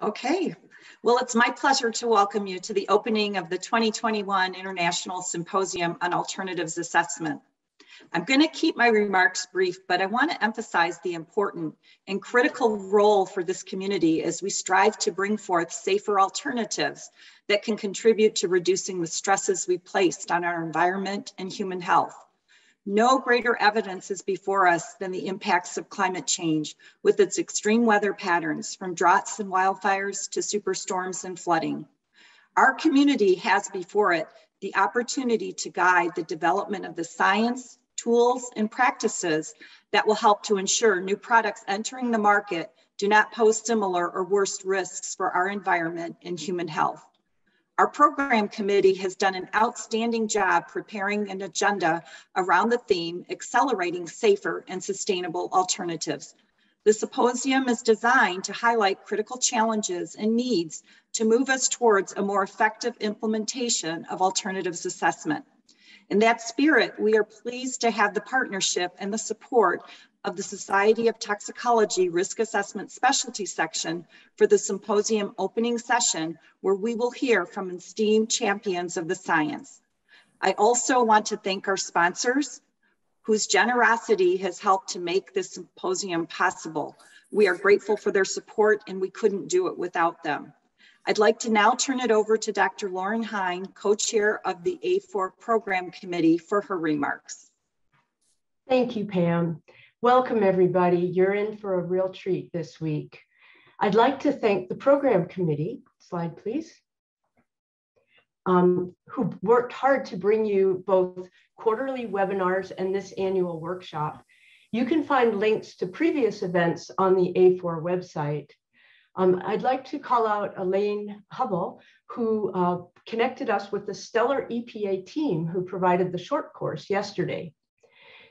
Okay, well, it's my pleasure to welcome you to the opening of the 2021 International Symposium on Alternatives Assessment. I'm going to keep my remarks brief, but I want to emphasize the important and critical role for this community as we strive to bring forth safer alternatives that can contribute to reducing the stresses we placed on our environment and human health. No greater evidence is before us than the impacts of climate change with its extreme weather patterns from droughts and wildfires to superstorms and flooding. Our community has before it the opportunity to guide the development of the science, tools, and practices that will help to ensure new products entering the market do not pose similar or worse risks for our environment and human health. Our program committee has done an outstanding job preparing an agenda around the theme, accelerating safer and sustainable alternatives. The symposium is designed to highlight critical challenges and needs to move us towards a more effective implementation of alternatives assessment. In that spirit, we are pleased to have the partnership and the support of the Society of Toxicology Risk Assessment Specialty section for the symposium opening session, where we will hear from esteemed champions of the science. I also want to thank our sponsors, whose generosity has helped to make this symposium possible. We are grateful for their support and we couldn't do it without them. I'd like to now turn it over to Dr. Lauren Heine, co-chair of the A4 Program Committee for her remarks. Thank you, Pam. Welcome, everybody. You're in for a real treat this week. I'd like to thank the program committee, slide please, um, who worked hard to bring you both quarterly webinars and this annual workshop. You can find links to previous events on the A4 website. Um, I'd like to call out Elaine Hubble, who uh, connected us with the stellar EPA team who provided the short course yesterday.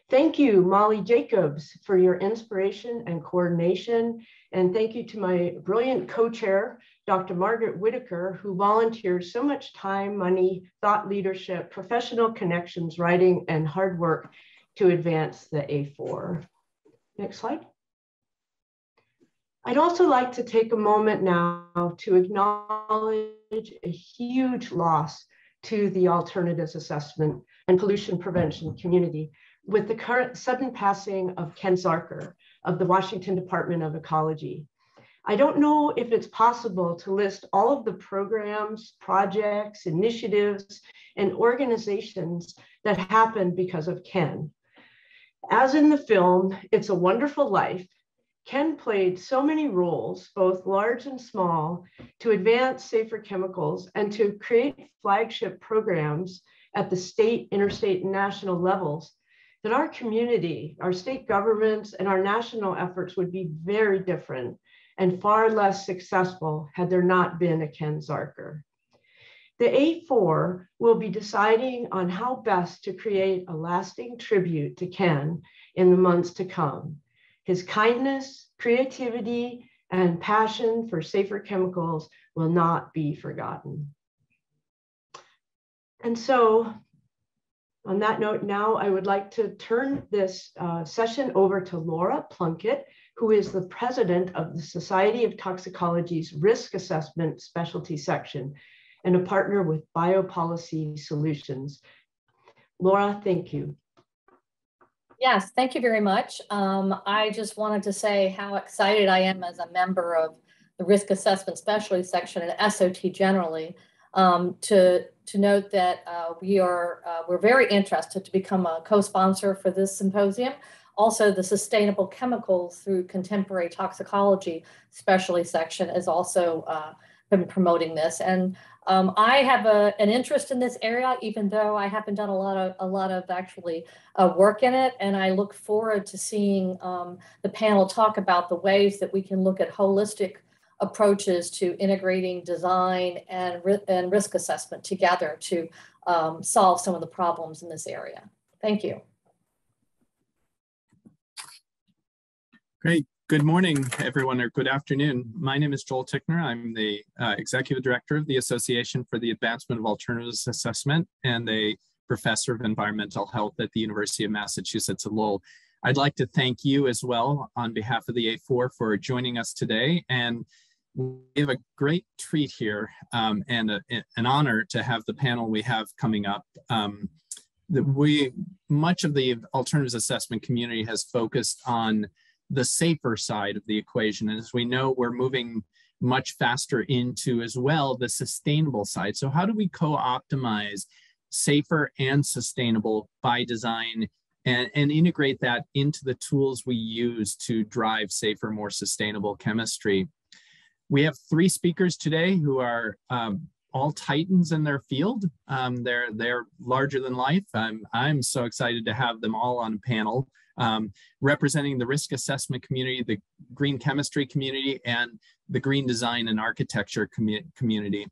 Thank you, Molly Jacobs, for your inspiration and coordination. And thank you to my brilliant co-chair, Dr. Margaret Whittaker, who volunteers so much time, money, thought leadership, professional connections, writing, and hard work to advance the A4. Next slide. I'd also like to take a moment now to acknowledge a huge loss to the alternatives assessment and pollution prevention community with the current sudden passing of Ken Zarker of the Washington Department of Ecology. I don't know if it's possible to list all of the programs, projects, initiatives, and organizations that happened because of Ken. As in the film, It's a Wonderful Life, Ken played so many roles, both large and small, to advance safer chemicals and to create flagship programs at the state, interstate, and national levels that our community, our state governments, and our national efforts would be very different and far less successful had there not been a Ken Zarker. The A4 will be deciding on how best to create a lasting tribute to Ken in the months to come. His kindness, creativity, and passion for safer chemicals will not be forgotten. And so on that note, now I would like to turn this uh, session over to Laura Plunkett, who is the president of the Society of Toxicology's Risk Assessment Specialty Section and a partner with Biopolicy Solutions. Laura, thank you. Yes, thank you very much. Um, I just wanted to say how excited I am as a member of the Risk Assessment Specialty Section and SOT generally um, to to note that uh, we are uh, we're very interested to become a co-sponsor for this symposium. Also, the Sustainable Chemicals through Contemporary Toxicology Specialty section is also uh, been promoting this. And um, I have a, an interest in this area, even though I haven't done a lot of a lot of actually uh, work in it. And I look forward to seeing um, the panel talk about the ways that we can look at holistic approaches to integrating design and, and risk assessment together to um, solve some of the problems in this area. Thank you. Great. Good morning, everyone, or good afternoon. My name is Joel Tickner. I'm the uh, Executive Director of the Association for the Advancement of Alternatives Assessment and a Professor of Environmental Health at the University of Massachusetts at Lowell. I'd like to thank you as well on behalf of the A4 for joining us today and we have a great treat here um, and a, an honor to have the panel we have coming up. Um, that we much of the alternatives assessment community has focused on the safer side of the equation. And as we know, we're moving much faster into as well the sustainable side. So how do we co-optimize safer and sustainable by design and, and integrate that into the tools we use to drive safer, more sustainable chemistry? We have three speakers today who are um, all titans in their field. Um, they're they're larger than life. I'm I'm so excited to have them all on a panel um, representing the risk assessment community, the green chemistry community, and the green design and architecture commu community.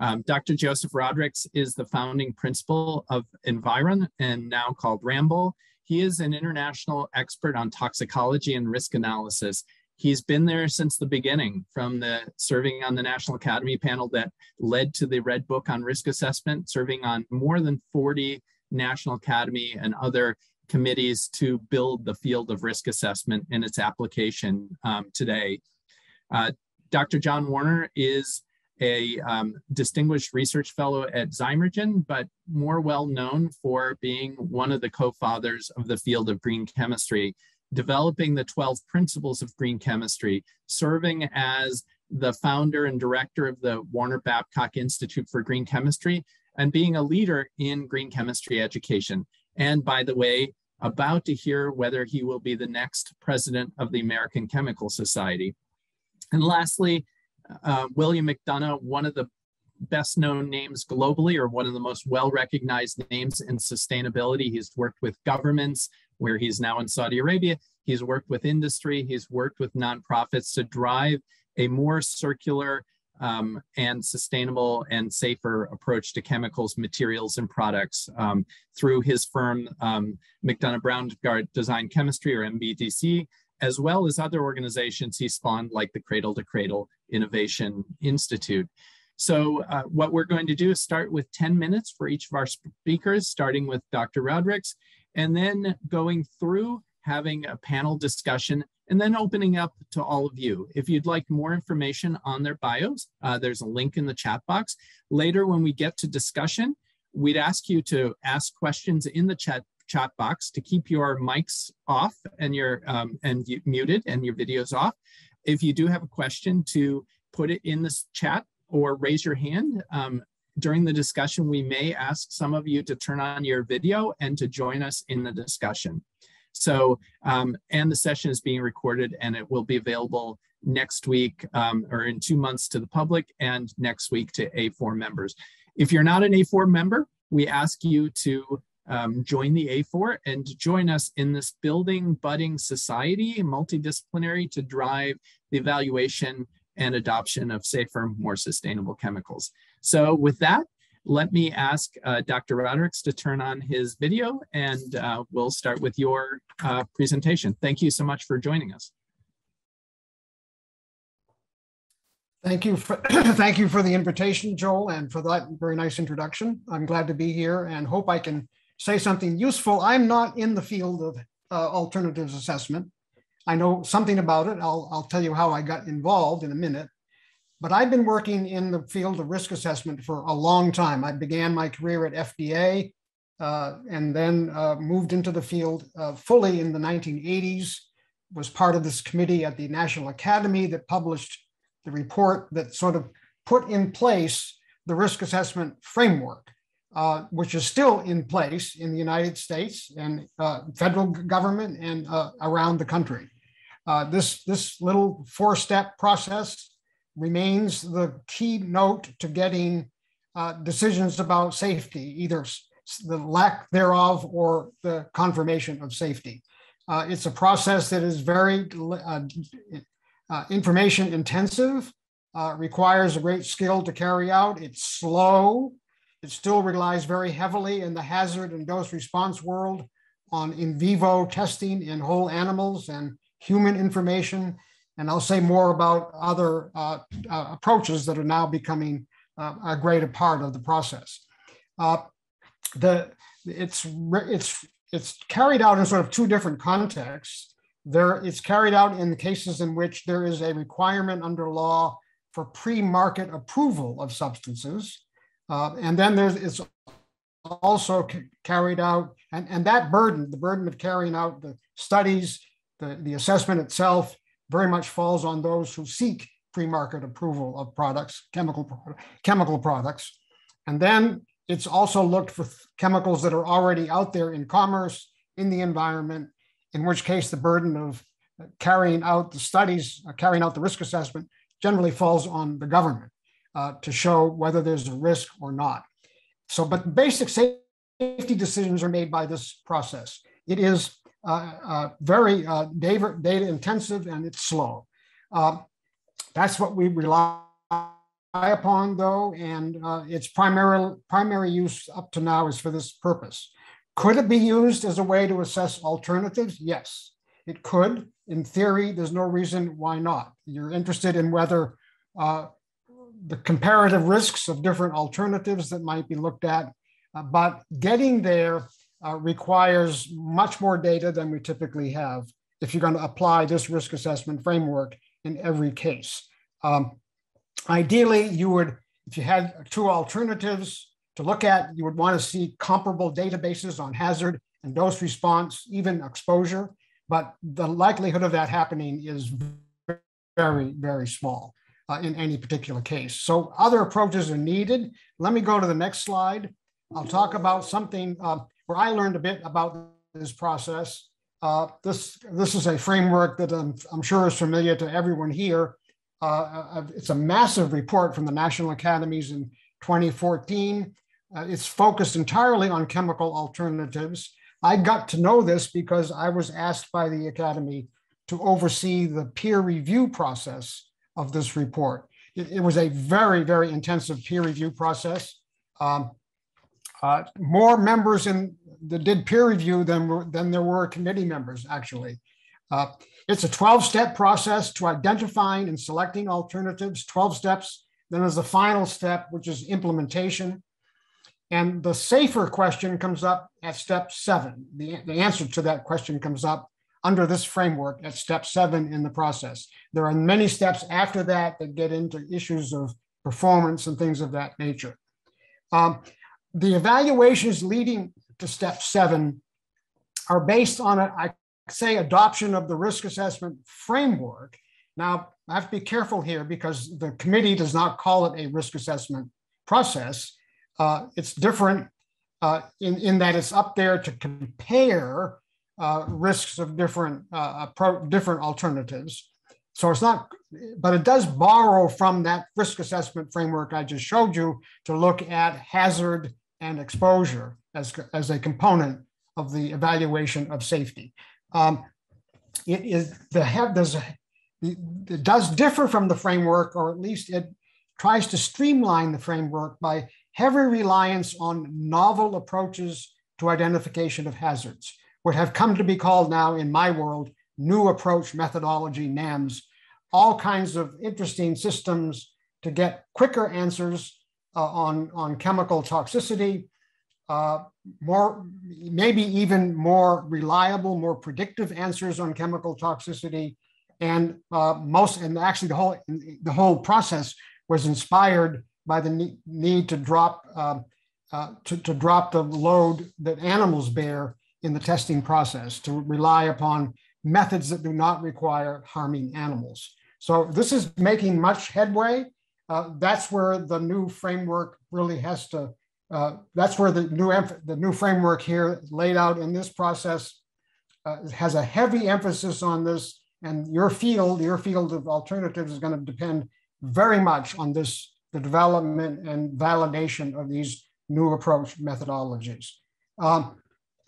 Um, Dr. Joseph Rodricks is the founding principal of Environ and now called Ramboll. He is an international expert on toxicology and risk analysis he's been there since the beginning from the serving on the national academy panel that led to the red book on risk assessment serving on more than 40 national academy and other committees to build the field of risk assessment and its application um, today. Uh, dr john warner is a um, distinguished research fellow at Zymergen, but more well known for being one of the co-fathers of the field of green chemistry developing the 12 principles of green chemistry, serving as the founder and director of the Warner Babcock Institute for Green Chemistry, and being a leader in green chemistry education. And by the way, about to hear whether he will be the next president of the American Chemical Society. And lastly, uh, William McDonough, one of the best known names globally or one of the most well recognized names in sustainability. He's worked with governments, where he's now in Saudi Arabia. He's worked with industry, he's worked with nonprofits to drive a more circular um, and sustainable and safer approach to chemicals, materials, and products um, through his firm, um, McDonough Braungart Design Chemistry or MBDC, as well as other organizations he spawned like the Cradle to Cradle Innovation Institute. So uh, what we're going to do is start with 10 minutes for each of our speakers, starting with Dr. Rodricks, and then going through having a panel discussion and then opening up to all of you. If you'd like more information on their bios, uh, there's a link in the chat box. Later, when we get to discussion, we'd ask you to ask questions in the chat chat box to keep your mics off and your um, and muted and your videos off. If you do have a question, to put it in this chat or raise your hand. Um, during the discussion, we may ask some of you to turn on your video and to join us in the discussion. So, um, and the session is being recorded and it will be available next week um, or in two months to the public and next week to A4 members. If you're not an A4 member, we ask you to um, join the A4 and join us in this building budding society, multidisciplinary to drive the evaluation and adoption of safer, more sustainable chemicals. So with that, let me ask uh, Dr. Rodricks to turn on his video and uh, we'll start with your uh, presentation. Thank you so much for joining us. Thank you for thank you for the invitation, Joel, and for that very nice introduction. I'm glad to be here and hope I can say something useful. I'm not in the field of uh, alternatives assessment. I know something about it. I'll, I'll tell you how I got involved in a minute. But I've been working in the field of risk assessment for a long time. I began my career at FDA uh, and then uh, moved into the field uh, fully in the 1980s, was part of this committee at the National Academy that published the report that sort of put in place the risk assessment framework, uh, which is still in place in the United States and uh, federal government and uh, around the country. Uh, this, this little four-step process remains the key note to getting uh, decisions about safety, either the lack thereof or the confirmation of safety. Uh, it's a process that is very uh, uh, information intensive, requires a great skill to carry out. It's slow. It still relies very heavily in the hazard and dose response world on in vivo testing in whole animals and human information. And I'll say more about other uh, uh, approaches that are now becoming uh, a greater part of the process. Uh, the, it's, it's, it's carried out in sort of two different contexts. There, it's carried out in the cases in which there is a requirement under law for pre-market approval of substances. Uh, and then there's it's also carried out, and, and that burden, the burden of carrying out the studies, the, the assessment itself, very much falls on those who seek pre-market approval of products, chemical, chemical products. And then it's also looked for chemicals that are already out there in commerce, in the environment, in which case the burden of carrying out the studies, uh, carrying out the risk assessment generally falls on the government uh, to show whether there's a risk or not. So, but basic safety decisions are made by this process. It is very uh, data, data, intensive and it's slow. Uh, that's what we rely upon though, and uh, its primary, primary use up to now is for this purpose. Could it be used as a way to assess alternatives? Yes, it could. In theory, there's no reason why not. You're interested in whether uh, the comparative risks of different alternatives that might be looked at. Uh, but getting there uh, requires much more data than we typically have if you're going to apply this risk assessment framework in every case. Um, ideally, you would, if you had two alternatives to look at, you would want to see comparable databases on hazard and dose response, even exposure. But the likelihood of that happening is very, very small uh, in any particular case. So other approaches are needed. Let me go to the next slide. I'll talk about something uh, where I learned a bit about this process. Uh, this, this is a framework that I'm, I'm, sure is familiar to everyone here. Uh, uh, it's a massive report from the National Academies in 2014. Uh, it's focused entirely on chemical alternatives. I got to know this because I was asked by the Academy to oversee the peer review process of this report. It, it was a very, very intensive peer review process. Um, uh, more members in that did peer review than, than there were committee members, actually. Uh, it's a 12-step process to identifying and selecting alternatives, 12 steps. Then there's the final step, which is implementation. And the safer question comes up at step seven. The, the answer to that question comes up under this framework at step seven in the process. There are many steps after that that get into issues of performance and things of that nature. Um, the evaluations leading to step seven are based on, a, I say, adoption of the risk assessment framework. Now, I have to be careful here because the committee does not call it a risk assessment process. Uh, it's different uh, in, in that it's up there to compare uh, risks of different uh, different alternatives. So it's not, but it does borrow from that risk assessment framework I just showed you to look at hazard and exposure as, as a component of the evaluation of safety. Um, it is the have does it does differ from the framework, or at least it tries to streamline the framework by heavy reliance on novel approaches to identification of hazards what have come to be called now in my world new approach methodology NAMS, all kinds of interesting systems to get quicker answers uh, on, on chemical toxicity, uh, more, maybe even more reliable, more predictive answers on chemical toxicity. And uh, most, and actually the whole, the whole process was inspired by the need to drop, uh, uh, to, to drop the load that animals bear in the testing process to rely upon methods that do not require harming animals. So this is making much headway. Uh, that's where the new framework really has to, uh, that's where the new, the new framework here laid out in this process uh, has a heavy emphasis on this and your field, your field of alternatives is gonna depend very much on this, the development and validation of these new approach methodologies. Um,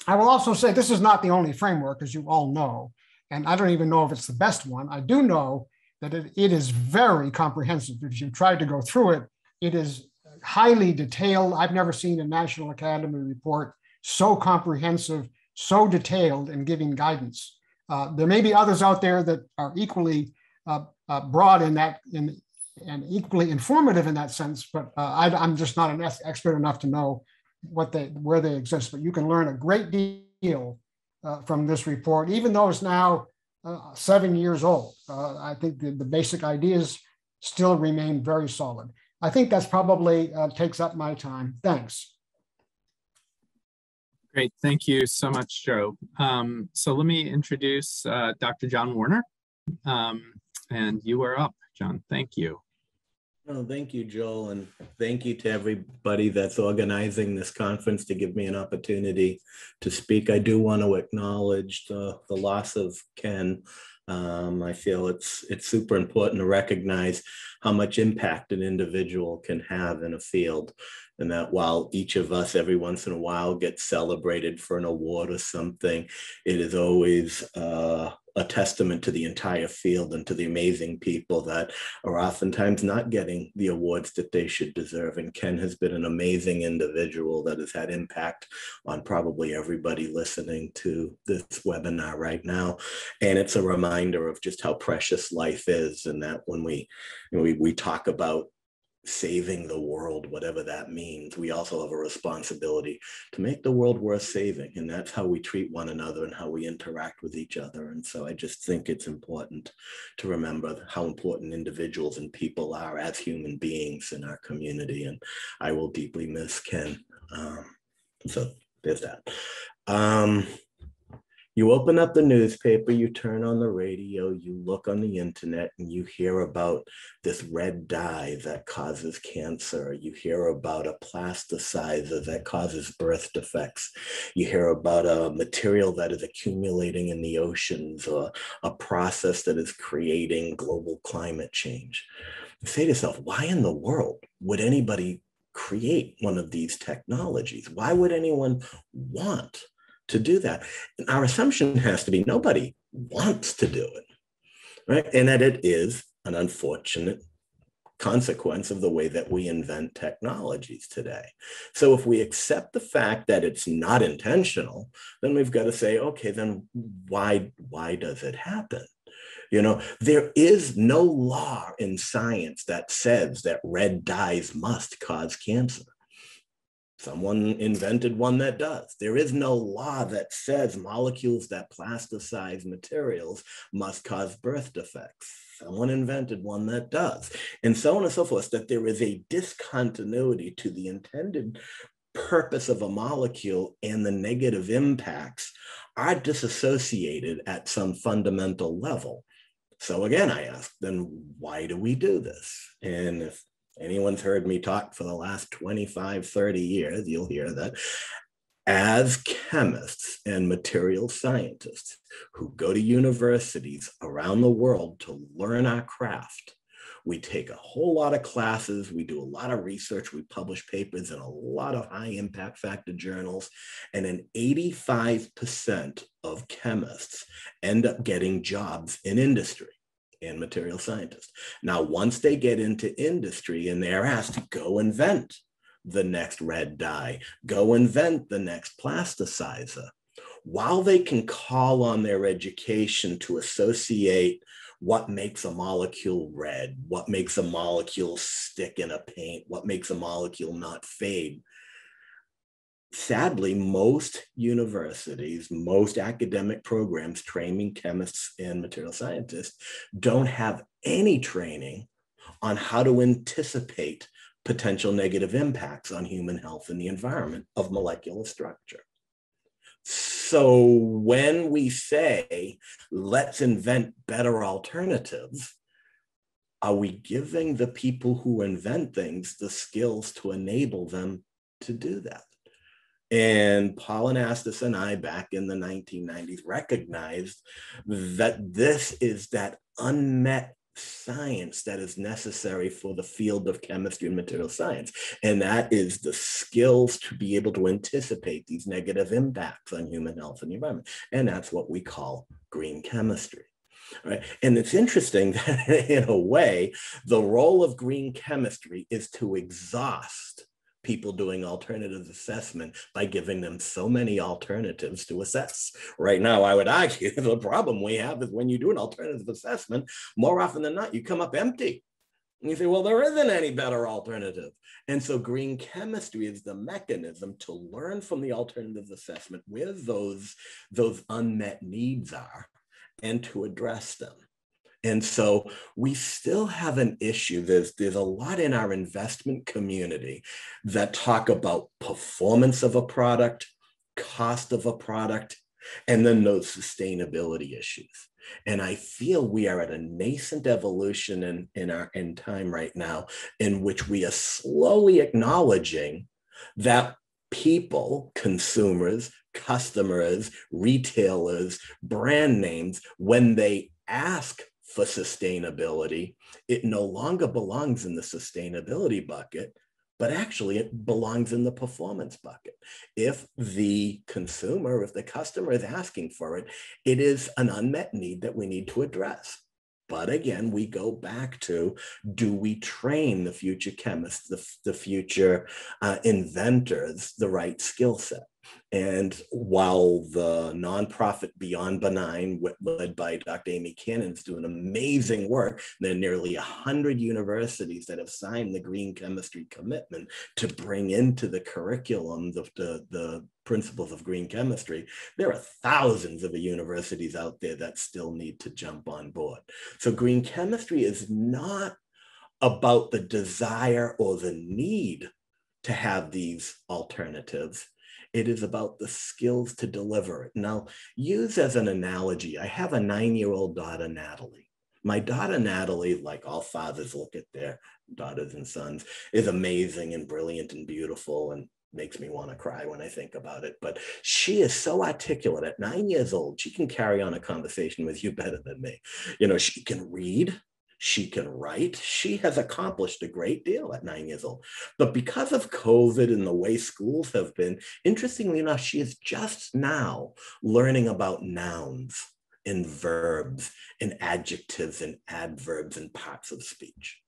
I will also say this is not the only framework, as you all know, and I don't even know if it's the best one. I do know that it, it is very comprehensive. If you try to go through it, it is highly detailed. I've never seen a National Academy report so comprehensive, so detailed, and giving guidance. Uh, there may be others out there that are equally uh, uh, broad in that, in, and equally informative in that sense, but uh, I, am just not an expert enough to know what they where they exist. But you can learn a great deal uh, from this report, even though it's now uh, seven years old. Uh, I think the, the, basic ideas still remain very solid. I think that's probably uh, takes up my time. Thanks. Great, thank you so much, Joe. Um, so let me introduce uh, Dr. John Warner, um, and you are up, John. Thank you. Oh, thank you, Joel, and thank you to everybody that's organizing this conference to give me an opportunity to speak. I do want to acknowledge the, the loss of Ken. Um, I feel it's it's super important to recognize how much impact an individual can have in a field, and that while each of us every once in a while gets celebrated for an award or something, it is always uh, a testament to the entire field and to the amazing people that are oftentimes not getting the awards that they should deserve. And Ken has been an amazing individual that has had impact on probably everybody listening to this webinar right now. And it's a reminder of just how precious life is and that when we, you know, we, we talk about saving the world, whatever that means, we also have a responsibility to make the world worth saving. And that's how we treat one another and how we interact with each other. And so I just think it's important to remember how important individuals and people are as human beings in our community. And I will deeply miss Ken. Um, so there's that. Um, you open up the newspaper, you turn on the radio, you look on the internet, and you hear about this red dye that causes cancer. You hear about a plasticizer that causes birth defects. You hear about a material that is accumulating in the oceans or a process that is creating global climate change. You say to yourself, why in the world would anybody create one of these technologies? Why would anyone want to do that. And our assumption has to be nobody wants to do it, right? And that it is an unfortunate consequence of the way that we invent technologies today. So if we accept the fact that it's not intentional, then we've got to say, okay, then why why does it happen? You know, there is no law in science that says that red dyes must cause cancer. Someone invented one that does. There is no law that says molecules that plasticize materials must cause birth defects. Someone invented one that does. And so on and so forth, that there is a discontinuity to the intended purpose of a molecule and the negative impacts are disassociated at some fundamental level. So again, I ask, then why do we do this? And if anyone's heard me talk for the last 25, 30 years, you'll hear that as chemists and material scientists who go to universities around the world to learn our craft, we take a whole lot of classes, we do a lot of research, we publish papers in a lot of high impact factor journals, and an 85% of chemists end up getting jobs in industry and material scientists. Now, once they get into industry and they're asked to go invent the next red dye, go invent the next plasticizer, while they can call on their education to associate what makes a molecule red, what makes a molecule stick in a paint, what makes a molecule not fade, sadly, most universities, most academic programs training chemists and material scientists don't have any training on how to anticipate potential negative impacts on human health and the environment of molecular structure. So when we say, let's invent better alternatives, are we giving the people who invent things the skills to enable them to do that? And Paul Anastas and I, back in the 1990s, recognized that this is that unmet science that is necessary for the field of chemistry and material science. And that is the skills to be able to anticipate these negative impacts on human health and the environment. And that's what we call green chemistry. Right. And it's interesting that in a way, the role of green chemistry is to exhaust people doing alternative assessment by giving them so many alternatives to assess. Right now, I would argue the problem we have is when you do an alternative assessment, more often than not, you come up empty. And you say, well, there isn't any better alternative. And so green chemistry is the mechanism to learn from the alternative assessment where those, those unmet needs are and to address them. And so we still have an issue. There's, there's a lot in our investment community that talk about performance of a product, cost of a product, and then those sustainability issues. And I feel we are at a nascent evolution in, in our in time right now, in which we are slowly acknowledging that people, consumers, customers, retailers, brand names, when they ask for sustainability, it no longer belongs in the sustainability bucket, but actually it belongs in the performance bucket. If the consumer, if the customer is asking for it, it is an unmet need that we need to address. But again, we go back to do we train the future chemists, the, the future uh, inventors, the right skill set? And while the nonprofit Beyond Benign, led by Dr. Amy Cannon, is doing amazing work, there are nearly 100 universities that have signed the green chemistry commitment to bring into the curriculum the, the, the principles of green chemistry. There are thousands of universities out there that still need to jump on board. So green chemistry is not about the desire or the need to have these alternatives it is about the skills to deliver it. Now, use as an analogy, I have a nine year old daughter, Natalie. My daughter, Natalie, like all fathers look at their daughters and sons, is amazing and brilliant and beautiful and makes me want to cry when I think about it. But she is so articulate at nine years old. She can carry on a conversation with you better than me. You know, she can read. She can write. She has accomplished a great deal at nine years old. But because of COVID and the way schools have been, interestingly enough, she is just now learning about nouns and verbs and adjectives and adverbs and parts of speech.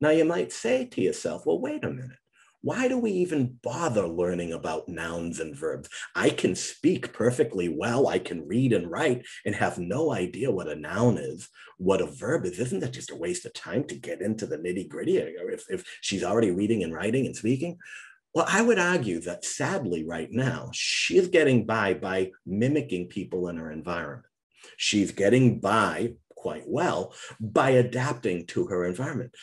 Now you might say to yourself, well, wait a minute why do we even bother learning about nouns and verbs? I can speak perfectly well, I can read and write and have no idea what a noun is, what a verb is. Isn't that just a waste of time to get into the nitty gritty uh, if, if she's already reading and writing and speaking? Well, I would argue that sadly, right now, she's getting by by mimicking people in her environment. She's getting by quite well by adapting to her environment.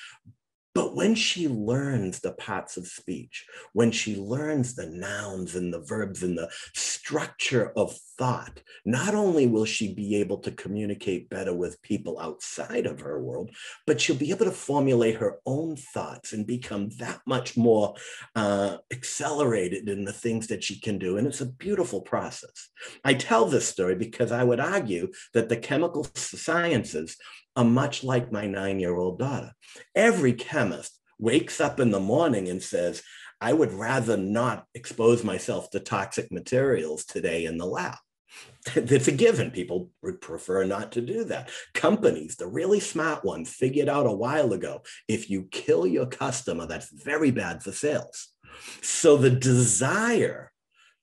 But when she learns the parts of speech, when she learns the nouns and the verbs and the structure of thought, not only will she be able to communicate better with people outside of her world, but she'll be able to formulate her own thoughts and become that much more uh, accelerated in the things that she can do. And it's a beautiful process. I tell this story because I would argue that the chemical sciences much like my nine year old daughter. Every chemist wakes up in the morning and says, I would rather not expose myself to toxic materials today in the lab. It's a given. People would prefer not to do that. Companies, the really smart ones, figured out a while ago if you kill your customer, that's very bad for sales. So the desire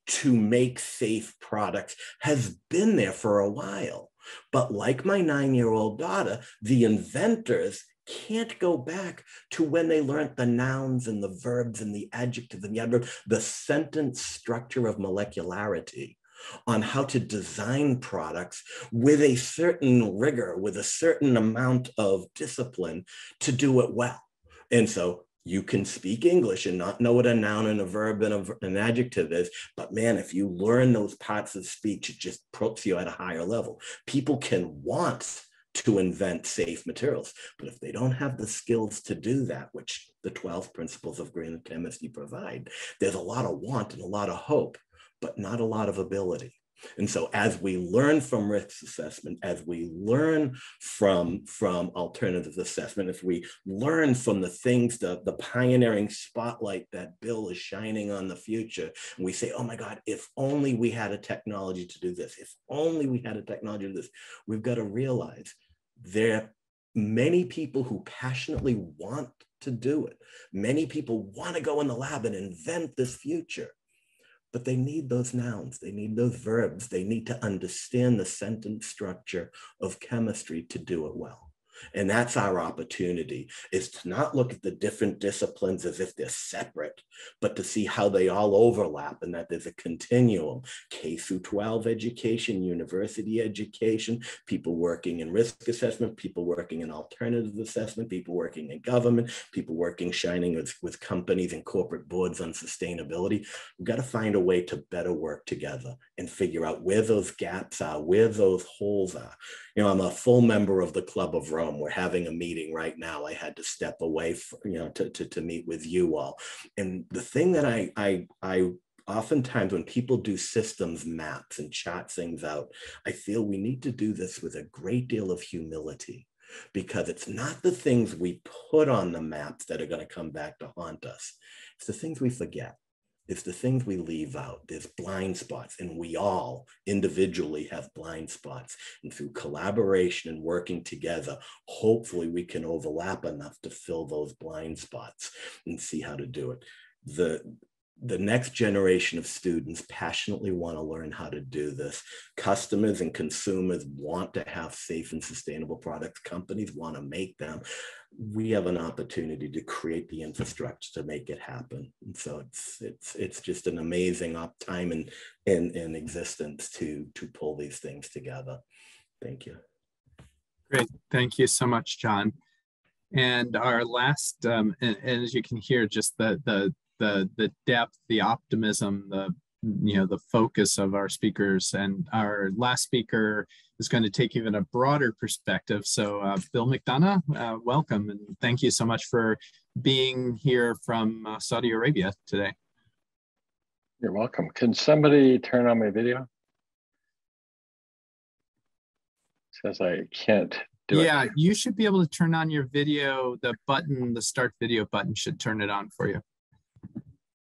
to make safe products has been there for a while. But like my nine year old daughter, the inventors can't go back to when they learned the nouns and the verbs and the adjectives and the adverb, the sentence structure of molecularity on how to design products with a certain rigor, with a certain amount of discipline to do it well. And so you can speak English and not know what a noun and a verb and a, an adjective is. But man, if you learn those parts of speech, it just puts you at a higher level. People can want to invent safe materials, but if they don't have the skills to do that, which the 12 principles of green chemistry provide, there's a lot of want and a lot of hope, but not a lot of ability. And so as we learn from risk assessment, as we learn from, from alternative assessment, if we learn from the things, the, the pioneering spotlight that Bill is shining on the future, we say, oh my God, if only we had a technology to do this, if only we had a technology to do this, we've got to realize there are many people who passionately want to do it. Many people want to go in the lab and invent this future but they need those nouns, they need those verbs, they need to understand the sentence structure of chemistry to do it well. And that's our opportunity is to not look at the different disciplines as if they're separate, but to see how they all overlap and that there's a continuum, K through 12 education, university education, people working in risk assessment, people working in alternative assessment, people working in government, people working shining with, with companies and corporate boards on sustainability. We've got to find a way to better work together and figure out where those gaps are, where those holes are. You know, I'm a full member of the Club of Rome. We're having a meeting right now. I had to step away, for, you know, to, to, to meet with you all. And the thing that I, I, I oftentimes when people do systems maps and chart things out, I feel we need to do this with a great deal of humility because it's not the things we put on the maps that are going to come back to haunt us. It's the things we forget. It's the things we leave out. There's blind spots, and we all individually have blind spots. And through collaboration and working together, hopefully we can overlap enough to fill those blind spots and see how to do it. The the next generation of students passionately want to learn how to do this. Customers and consumers want to have safe and sustainable products. Companies want to make them. We have an opportunity to create the infrastructure to make it happen. And so it's it's it's just an amazing up time in, in, in existence to to pull these things together. Thank you. Great. Thank you so much, John. And our last, um, and, and as you can hear, just the the the the depth, the optimism, the you know the focus of our speakers. And our last speaker is going to take even a broader perspective. So, uh, Bill McDonough, uh, welcome and thank you so much for being here from uh, Saudi Arabia today. You're welcome. Can somebody turn on my video? says I can't do yeah, it. Yeah, you should be able to turn on your video. The button, the start video button should turn it on for you.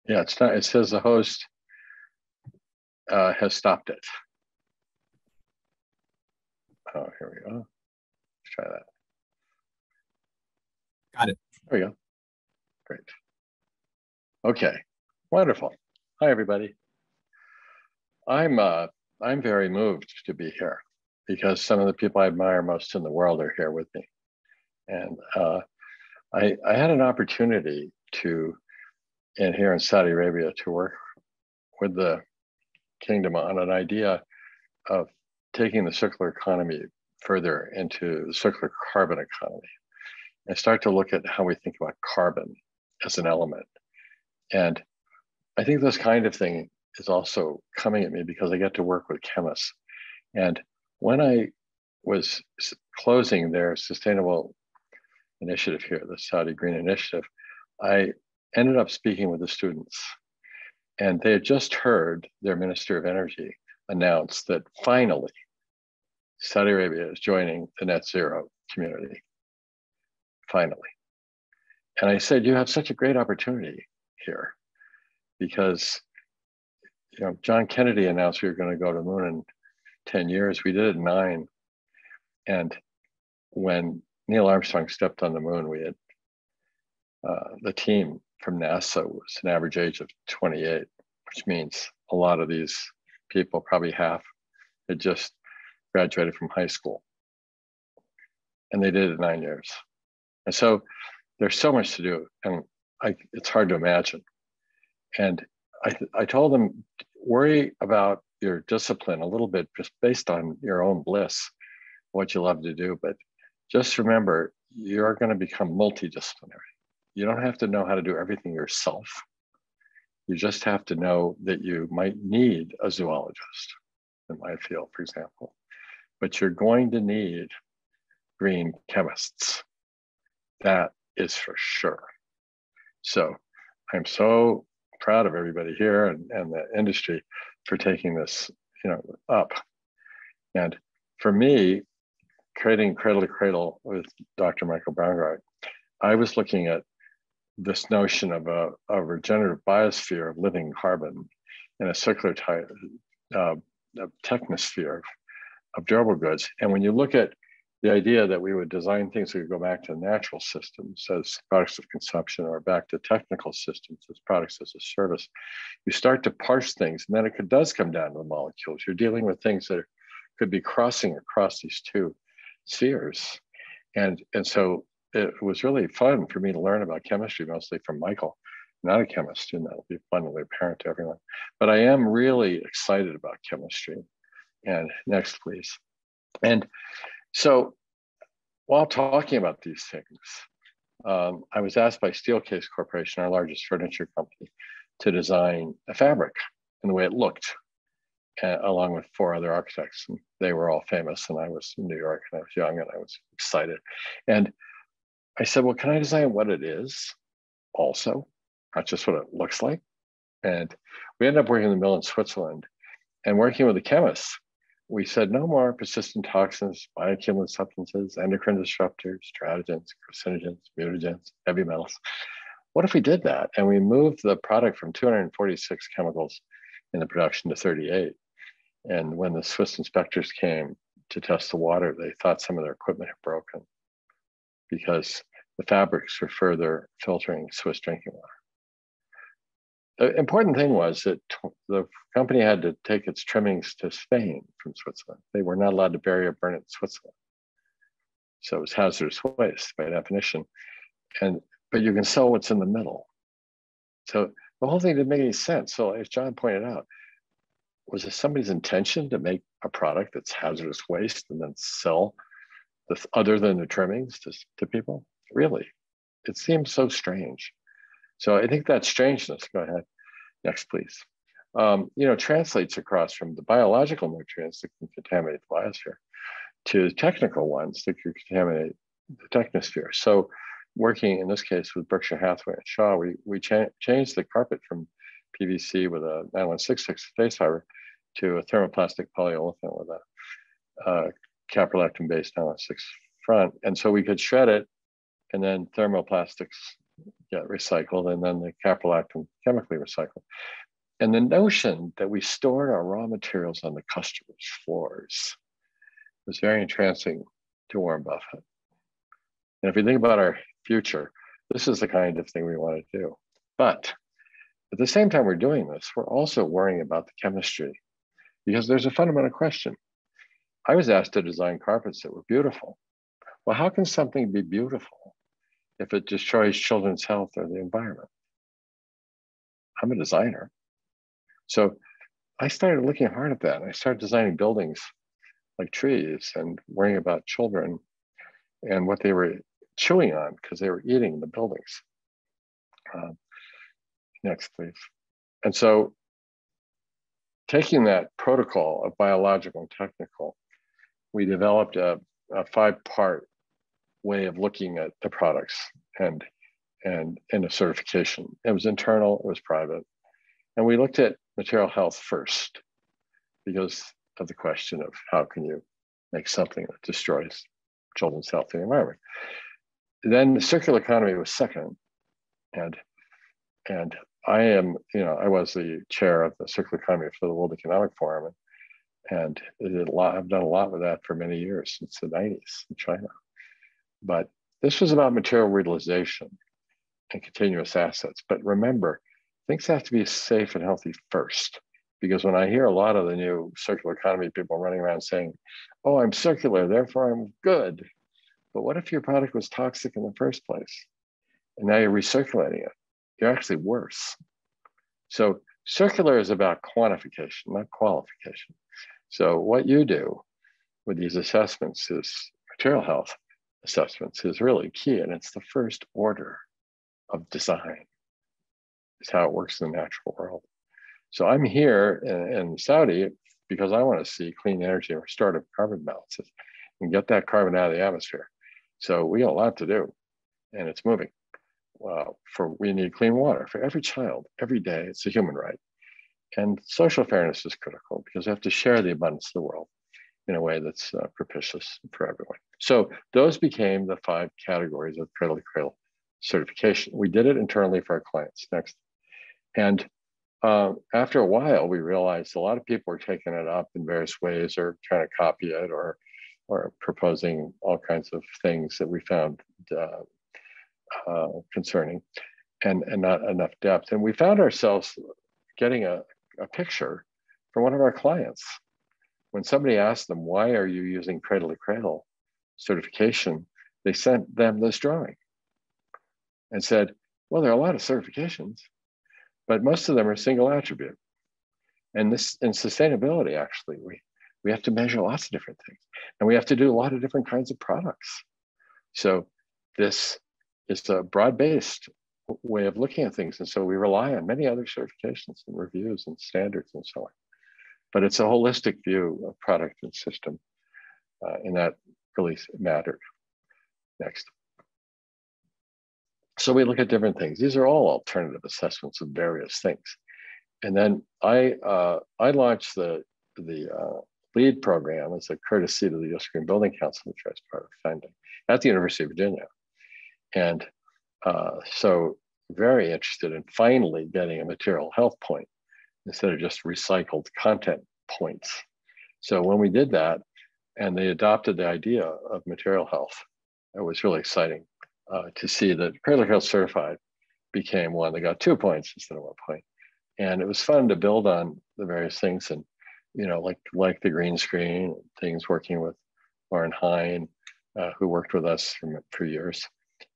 Yeah, it's not, it says the host uh, has stopped it. Oh, here we go. Let's try that. Got it. There we go. Great. Okay, wonderful. Hi, everybody. I'm uh, I'm very moved to be here because some of the people I admire most in the world are here with me, and uh, I I had an opportunity to in here in Saudi Arabia to work with the kingdom on an idea of taking the circular economy further into the circular carbon economy and start to look at how we think about carbon as an element. And I think this kind of thing is also coming at me because I get to work with chemists. And when I was closing their sustainable initiative here, the Saudi Green Initiative, I ended up speaking with the students. And they had just heard their Minister of Energy announce that finally Saudi Arabia is joining the net zero community. Finally. And I said, You have such a great opportunity here because you know, John Kennedy announced we were going to go to the moon in 10 years. We did it in nine. And when Neil Armstrong stepped on the moon, we had uh, the team from NASA was an average age of 28, which means a lot of these people, probably half, had just graduated from high school. And they did it in nine years. And so there's so much to do, and I, it's hard to imagine. And I, I told them, worry about your discipline a little bit just based on your own bliss, what you love to do. But just remember, you're going to become multidisciplinary. You don't have to know how to do everything yourself. You just have to know that you might need a zoologist in my field, for example, but you're going to need green chemists. That is for sure. So I'm so proud of everybody here and, and the industry for taking this, you know, up. And for me, creating Cradle to Cradle with Dr. Michael Braungart, I was looking at this notion of a, a regenerative biosphere of living carbon in a circular type, uh, technosphere of, of durable goods. And when you look at the idea that we would design things that would go back to natural systems as products of consumption or back to technical systems as products as a service, you start to parse things. And then it could, does come down to the molecules. You're dealing with things that are, could be crossing across these two spheres. And, and so it was really fun for me to learn about chemistry, mostly from Michael. not a chemist, and that'll be abundantly apparent to everyone. But I am really excited about chemistry. And next, please. And so while talking about these things, um, I was asked by Steelcase Corporation, our largest furniture company, to design a fabric and the way it looked, uh, along with four other architects. And they were all famous, and I was in New York, and I was young, and I was excited. And I said, "Well, can I design what it is, also, not just what it looks like?" And we ended up working in the mill in Switzerland, and working with the chemists we said no more persistent toxins, bioaccumulant substances, endocrine disruptors, teratogens, carcinogens, mutagens, heavy metals. What if we did that and we moved the product from 246 chemicals in the production to 38? And when the Swiss inspectors came to test the water, they thought some of their equipment had broken because the fabrics were further filtering Swiss drinking water the important thing was that the company had to take its trimmings to Spain from Switzerland. They were not allowed to bury or burn it in Switzerland. So it was hazardous waste by definition. And but you can sell what's in the middle. So the whole thing didn't make any sense. So as John pointed out, was it somebody's intention to make a product that's hazardous waste and then sell this other than the trimmings to, to people? Really? It seems so strange. So I think that strangeness, go ahead, next please, um, you know, translates across from the biological nutrients that can contaminate the biosphere to technical ones that can contaminate the technosphere. So working in this case with Berkshire Hathaway and Shaw, we, we cha changed the carpet from PVC with a nylon 66 face fiber to a thermoplastic polyolefin with a uh, caprolactam based nylon 6 front. And so we could shred it and then thermoplastics get recycled and then the caprolactam chemically recycled. And the notion that we stored our raw materials on the customer's floors was very entrancing to Warren Buffett. And if you think about our future, this is the kind of thing we want to do. But at the same time we're doing this, we're also worrying about the chemistry because there's a fundamental question. I was asked to design carpets that were beautiful. Well, how can something be beautiful if it destroys children's health or the environment. I'm a designer. So I started looking hard at that. I started designing buildings like trees and worrying about children and what they were chewing on because they were eating the buildings. Uh, next, please. And so taking that protocol of biological and technical, we developed a, a five part way of looking at the products and and in a certification. It was internal, it was private. And we looked at material health first because of the question of how can you make something that destroys children's health and environment. Then the circular economy was second. And and I am, you know, I was the chair of the circular economy for the World Economic Forum and, and I've done a lot with that for many years since the 90s in China. But this was about material utilization and continuous assets. But remember, things have to be safe and healthy first. Because when I hear a lot of the new circular economy people running around saying, oh, I'm circular, therefore I'm good. But what if your product was toxic in the first place? And now you're recirculating it. You're actually worse. So circular is about quantification, not qualification. So what you do with these assessments is material health assessments is really key. And it's the first order of design, is how it works in the natural world. So I'm here in, in Saudi because I want to see clean energy and restorative carbon balances and get that carbon out of the atmosphere. So we got a lot to do and it's moving. Well, for we need clean water for every child every day. It's a human right. And social fairness is critical because we have to share the abundance of the world in a way that's uh, propitious for everyone. So those became the five categories of cradle to cradle certification. We did it internally for our clients. Next. And uh, after a while, we realized a lot of people were taking it up in various ways or trying to copy it or, or proposing all kinds of things that we found uh, uh, concerning and, and not enough depth. And we found ourselves getting a, a picture from one of our clients when somebody asked them, why are you using cradle to cradle certification? they sent them this drawing and said, well, there are a lot of certifications, but most of them are single attribute. And this in sustainability, actually, we, we have to measure lots of different things and we have to do a lot of different kinds of products. So this is a broad-based way of looking at things. And so we rely on many other certifications and reviews and standards and so on. But it's a holistic view of product and system. Uh, and that really mattered. Next. So we look at different things. These are all alternative assessments of various things. And then I uh, I launched the the uh, LEED program as a courtesy to the US Green Building Council, which I was part of funding at the University of Virginia. And uh, so very interested in finally getting a material health point instead of just recycled content points. So when we did that and they adopted the idea of material health, it was really exciting uh, to see that Cradle Health Certified became one that got two points instead of one point. And it was fun to build on the various things and, you know, like like the green screen, things working with Lauren Heine, uh, who worked with us for, for years.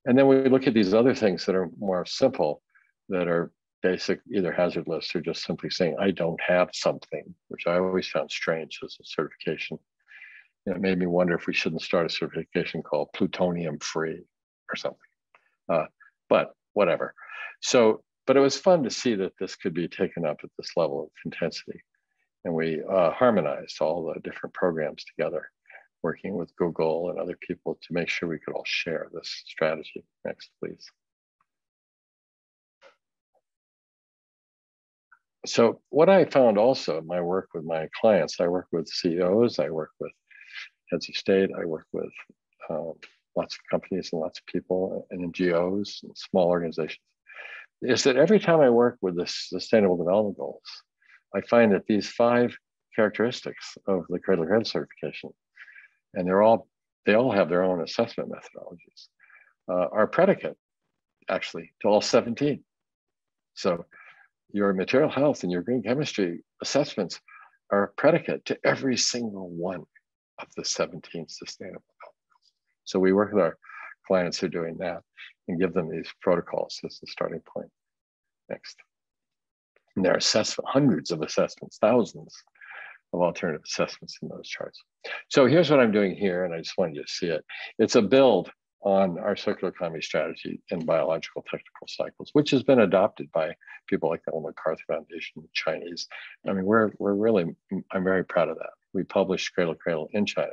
And then we look at these other things that are more simple, that are basic, either hazard lists or just simply saying, I don't have something, which I always found strange as a certification. It made me wonder if we shouldn't start a certification called plutonium free or something. Uh, but whatever. So, but it was fun to see that this could be taken up at this level of intensity. And we uh, harmonized all the different programs together working with Google and other people to make sure we could all share this strategy. Next, please. So what I found also in my work with my clients, I work with CEOs, I work with heads of state, I work with um, lots of companies and lots of people and NGOs and small organizations, is that every time I work with the sustainable development goals, I find that these five characteristics of the Cradle to Cradle certification and they're all they all have their own assessment methodologies uh, are predicate actually to all 17 so your material health and your green chemistry assessments are a predicate to every single one of the 17 sustainable goals so we work with our clients who are doing that and give them these protocols as the starting point next and there are assessment, hundreds of assessments thousands of alternative assessments in those charts. So here's what I'm doing here, and I just wanted you to see it. It's a build on our circular economy strategy in biological technical cycles, which has been adopted by people like the Ellen MacArthur Foundation, the Chinese. I mean, we're, we're really, I'm very proud of that. We published Cradle Cradle in China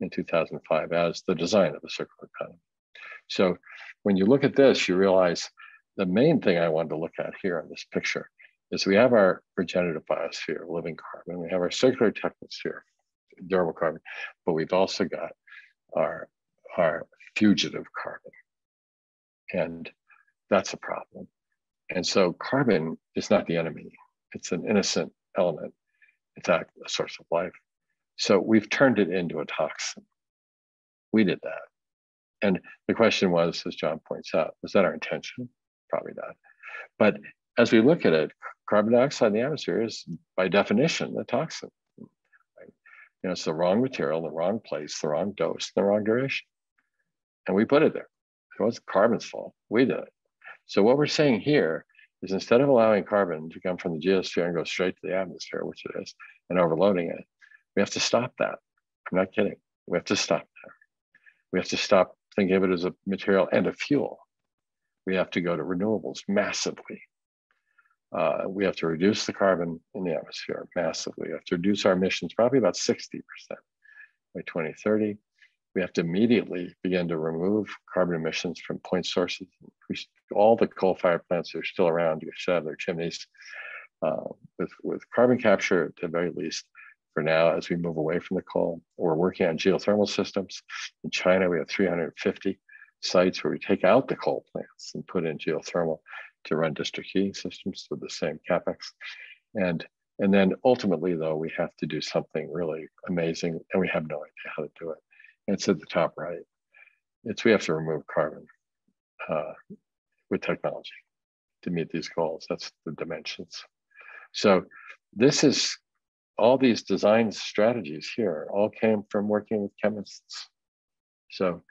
in 2005 as the design of the circular economy. So when you look at this, you realize the main thing I wanted to look at here in this picture is we have our regenerative biosphere, living carbon, we have our circular technosphere, durable carbon, but we've also got our, our fugitive carbon. And that's a problem. And so carbon is not the enemy. It's an innocent element. It's a source of life. So we've turned it into a toxin. We did that. And the question was, as John points out, was that our intention? Probably not. But as we look at it, carbon dioxide in the atmosphere is by definition a toxin. Right? You know, it's the wrong material, the wrong place, the wrong dose, the wrong duration. And we put it there. It wasn't carbon's fault. We did it. So what we're saying here is instead of allowing carbon to come from the geosphere and go straight to the atmosphere, which it is, and overloading it, we have to stop that. I'm not kidding. We have to stop that. We have to stop thinking of it as a material and a fuel. We have to go to renewables massively uh, we have to reduce the carbon in the atmosphere massively. We have to reduce our emissions probably about 60% by 2030. We have to immediately begin to remove carbon emissions from point sources. all the coal-fired plants that are still around should have their chimneys uh, with, with carbon capture at the very least for now as we move away from the coal. We're working on geothermal systems. In China, we have 350 sites where we take out the coal plants and put in geothermal to run district heating systems with the same capex. And, and then ultimately, though, we have to do something really amazing, and we have no idea how to do it. It's at the top right. It's we have to remove carbon uh, with technology to meet these goals. That's the dimensions. So this is all these design strategies here all came from working with chemists. So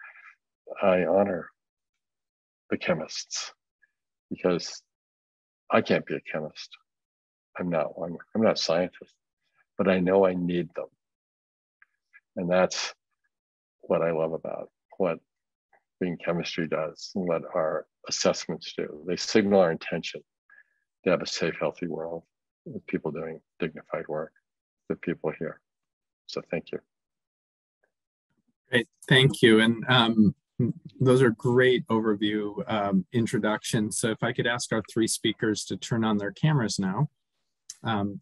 I honor the chemists because I can't be a chemist. I'm not one. I'm not a scientist, but I know I need them. And that's what I love about what green chemistry does and what our assessments do. They signal our intention to have a safe, healthy world with people doing dignified work, with people here. So thank you. Great, thank you. And um, those are great overview um, introductions. So if I could ask our three speakers to turn on their cameras now. Um,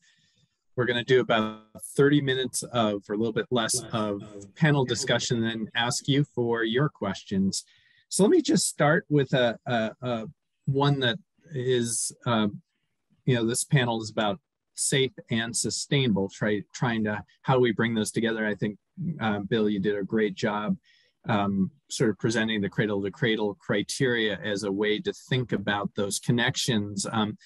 we're going to do about 30 minutes of, or a little bit less of panel discussion, and ask you for your questions. So let me just start with a, a, a one that is, um, you know, this panel is about safe and sustainable, try, trying to, how we bring those together? I think, uh, Bill, you did a great job um, sort of presenting the cradle to cradle criteria as a way to think about those connections. Um,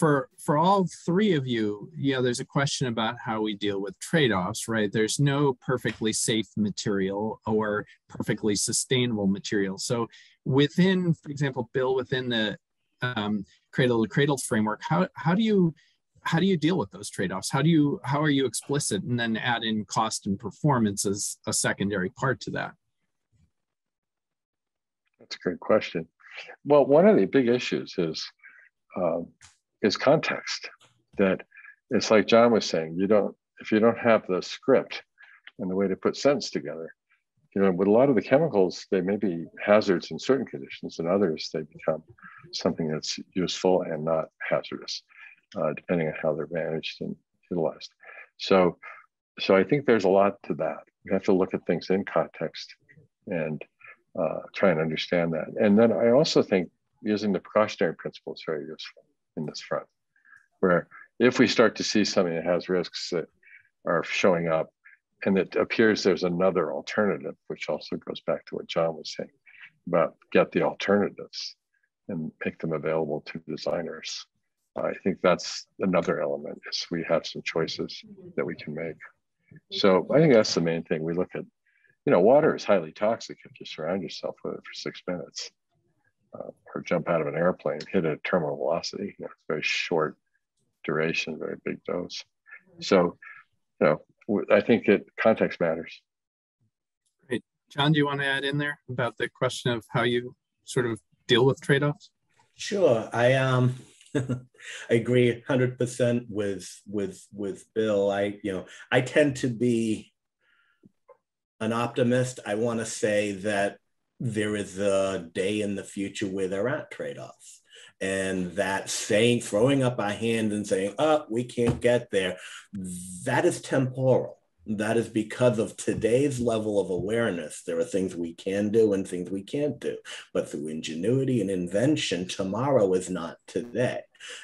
for for all three of you, know, there's a question about how we deal with trade-offs, right? There's no perfectly safe material or perfectly sustainable material. So within, for example, Bill, within the um, cradle to cradle framework, how how do you how do you deal with those trade-offs? How do you how are you explicit and then add in cost and performance as a secondary part to that? That's a great question. Well, one of the big issues is um, is context. That it's like John was saying, you don't if you don't have the script and the way to put sentence together, you know, with a lot of the chemicals, they may be hazards in certain conditions, and others they become something that's useful and not hazardous, uh, depending on how they're managed and utilized. So, so I think there's a lot to that. We have to look at things in context and uh, try and understand that. And then I also think using the precautionary principle is very useful in this front, where if we start to see something that has risks that are showing up and it appears there's another alternative, which also goes back to what John was saying about get the alternatives and make them available to designers. I think that's another element is we have some choices that we can make. So I think that's the main thing. We look at, you know, water is highly toxic if you surround yourself with it for six minutes uh, or jump out of an airplane, hit a terminal velocity. You know, it's very short duration, very big dose. So, you know, I think that context matters. Great. John, do you want to add in there about the question of how you sort of deal with trade-offs? Sure. I um I agree 100% with with with Bill. I you know, I tend to be an optimist. I want to say that there is a day in the future where there aren't trade-offs and that saying throwing up our hand and saying oh we can't get there that is temporal that is because of today's level of awareness. There are things we can do and things we can't do. But through ingenuity and invention, tomorrow is not today.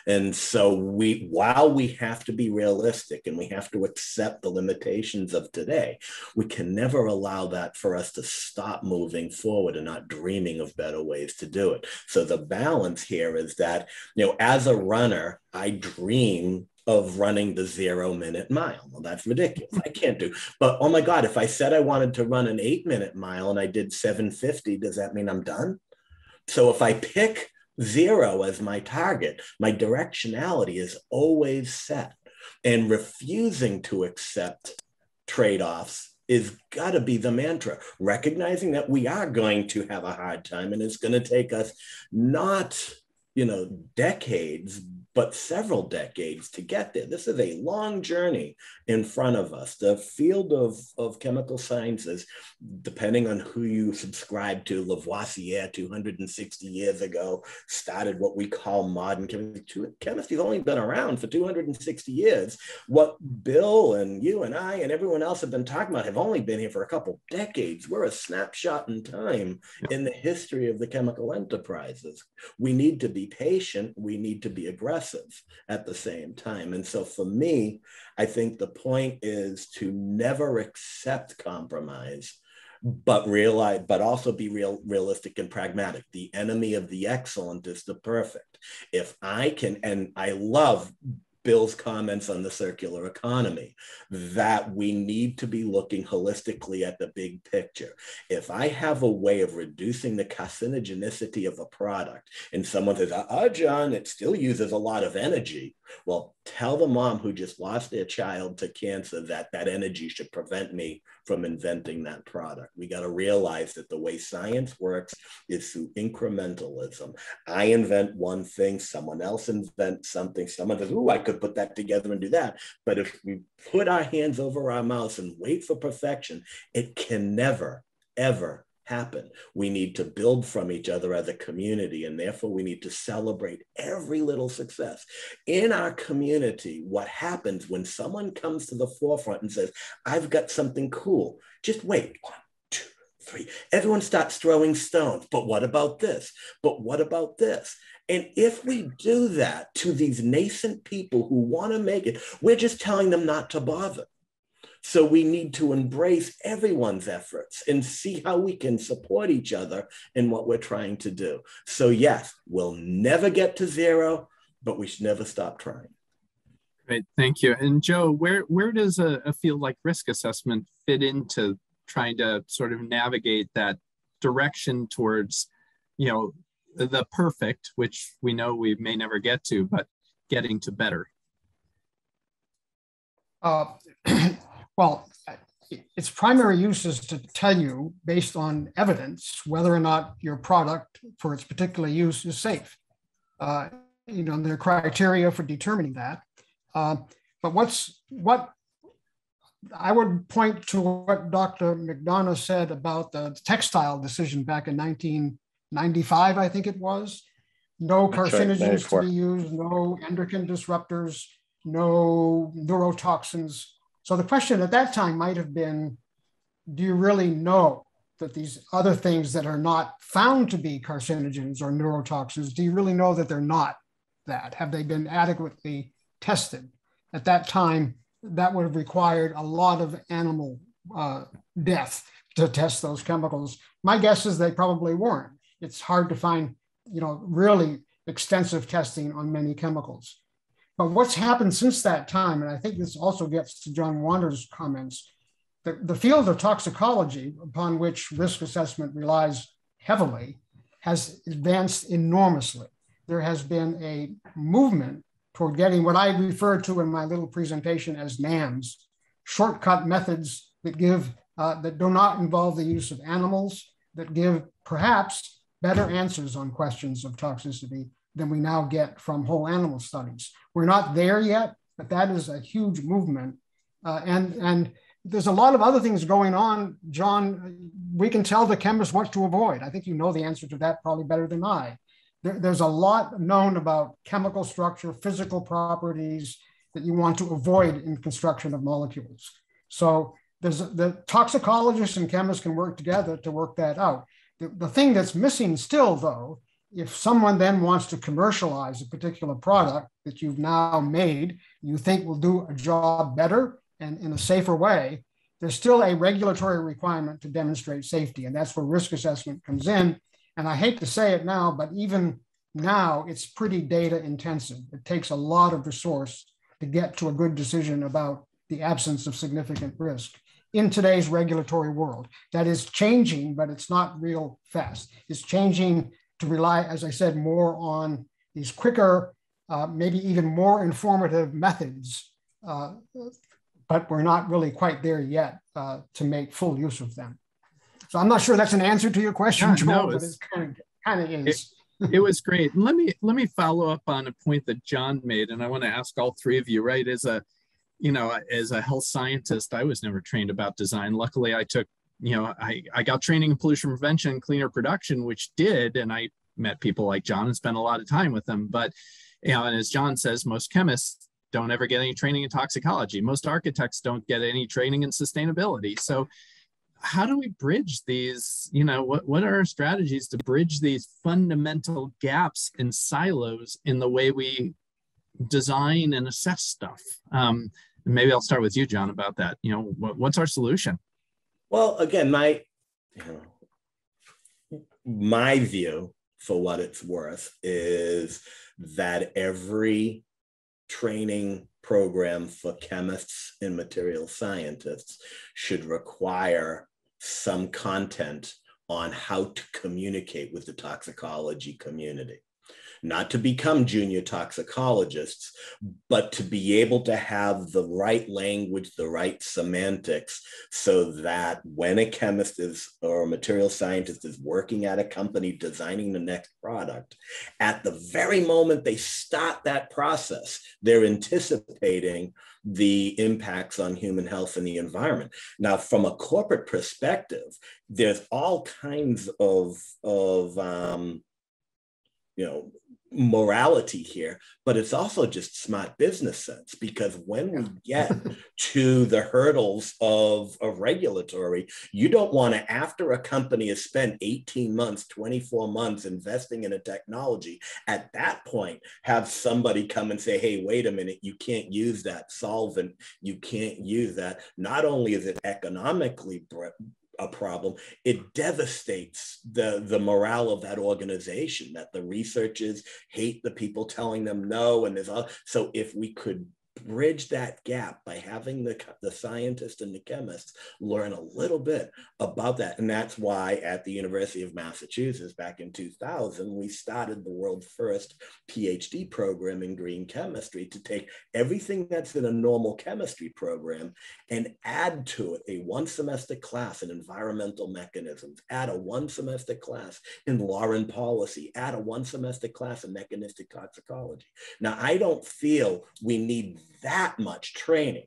And so we while we have to be realistic and we have to accept the limitations of today, we can never allow that for us to stop moving forward and not dreaming of better ways to do it. So the balance here is that, you know, as a runner, I dream of running the zero minute mile. Well, that's ridiculous. I can't do. But oh my God, if I said I wanted to run an eight minute mile and I did 750, does that mean I'm done? So if I pick zero as my target, my directionality is always set. And refusing to accept trade offs is got to be the mantra, recognizing that we are going to have a hard time and it's going to take us not, you know, decades, but several decades to get there. This is a long journey in front of us. The field of, of chemical sciences, depending on who you subscribe to, Lavoisier 260 years ago started what we call modern chemistry. Chemistry's only been around for 260 years. What Bill and you and I and everyone else have been talking about have only been here for a couple decades. We're a snapshot in time in the history of the chemical enterprises. We need to be patient. We need to be aggressive at the same time. And so for me, I think the point is to never accept compromise but realize but also be real realistic and pragmatic the enemy of the excellent is the perfect if i can and i love Bill's comments on the circular economy, that we need to be looking holistically at the big picture. If I have a way of reducing the carcinogenicity of a product and someone says, oh, John, it still uses a lot of energy. Well, tell the mom who just lost their child to cancer that that energy should prevent me from inventing that product. We got to realize that the way science works is through incrementalism. I invent one thing, someone else invents something, someone says, oh, I could put that together and do that. But if we put our hands over our mouths and wait for perfection, it can never, ever happen. We need to build from each other as a community, and therefore we need to celebrate every little success. In our community, what happens when someone comes to the forefront and says, I've got something cool, just wait. One, two, three. Everyone starts throwing stones. But what about this? But what about this? And if we do that to these nascent people who want to make it, we're just telling them not to bother. So we need to embrace everyone's efforts and see how we can support each other in what we're trying to do. So yes, we'll never get to zero, but we should never stop trying. Great, thank you. And Joe, where where does a, a field like risk assessment fit into trying to sort of navigate that direction towards, you know, the perfect, which we know we may never get to, but getting to better? Uh, Well, its primary use is to tell you, based on evidence, whether or not your product for its particular use is safe. Uh, you know, there are criteria for determining that. Uh, but what's what I would point to what Dr. McDonough said about the textile decision back in 1995, I think it was. No carcinogens right, to be used, no endocrine disruptors, no neurotoxins so the question at that time might have been do you really know that these other things that are not found to be carcinogens or neurotoxins, do you really know that they're not that? Have they been adequately tested? At that time, that would have required a lot of animal uh, death to test those chemicals. My guess is they probably weren't. It's hard to find, you know, really extensive testing on many chemicals. But what's happened since that time, and I think this also gets to John Warner's comments, the, the field of toxicology, upon which risk assessment relies heavily, has advanced enormously. There has been a movement toward getting what I refer to in my little presentation as NAMs, shortcut methods that give uh, that do not involve the use of animals, that give perhaps better answers on questions of toxicity than we now get from whole animal studies. We're not there yet, but that is a huge movement. Uh, and, and there's a lot of other things going on. John, we can tell the chemists what to avoid. I think you know the answer to that probably better than I. There, there's a lot known about chemical structure, physical properties that you want to avoid in construction of molecules. So there's the toxicologists and chemists can work together to work that out. The, the thing that's missing still, though, if someone then wants to commercialize a particular product that you've now made, you think will do a job better and in a safer way, there's still a regulatory requirement to demonstrate safety. And that's where risk assessment comes in. And I hate to say it now, but even now it's pretty data intensive. It takes a lot of resource to get to a good decision about the absence of significant risk in today's regulatory world. That is changing, but it's not real fast. It's changing to rely, as I said, more on these quicker, uh, maybe even more informative methods. Uh, but we're not really quite there yet uh, to make full use of them. So I'm not sure that's an answer to your question, yeah, Joel, no, but it kind of kind of is. It, it was great. Let me let me follow up on a point that John made, and I want to ask all three of you. Right, as a you know, as a health scientist, I was never trained about design. Luckily, I took you know, I, I got training in pollution prevention, cleaner production, which did, and I met people like John and spent a lot of time with them. But, you know, and as John says, most chemists don't ever get any training in toxicology. Most architects don't get any training in sustainability. So how do we bridge these, you know, what, what are our strategies to bridge these fundamental gaps and silos in the way we design and assess stuff? Um, maybe I'll start with you, John, about that. You know, what, what's our solution? Well, again, my you know, my view for what it's worth is that every training program for chemists and material scientists should require some content on how to communicate with the toxicology community not to become junior toxicologists, but to be able to have the right language, the right semantics, so that when a chemist is or a material scientist is working at a company designing the next product, at the very moment they start that process, they're anticipating the impacts on human health and the environment. Now, from a corporate perspective, there's all kinds of, of um, you know, morality here, but it's also just smart business sense because when we get to the hurdles of, of regulatory, you don't want to, after a company has spent 18 months, 24 months investing in a technology, at that point, have somebody come and say, hey, wait a minute, you can't use that solvent, you can't use that. Not only is it economically a problem, it devastates the, the morale of that organization that the researchers hate the people telling them no. And there's all, uh, so if we could bridge that gap by having the, the scientists and the chemists learn a little bit about that. And that's why at the University of Massachusetts back in 2000, we started the world's first PhD program in green chemistry to take everything that's in a normal chemistry program and add to it a one semester class in environmental mechanisms, add a one semester class in law and policy, add a one semester class in mechanistic toxicology. Now, I don't feel we need that much training.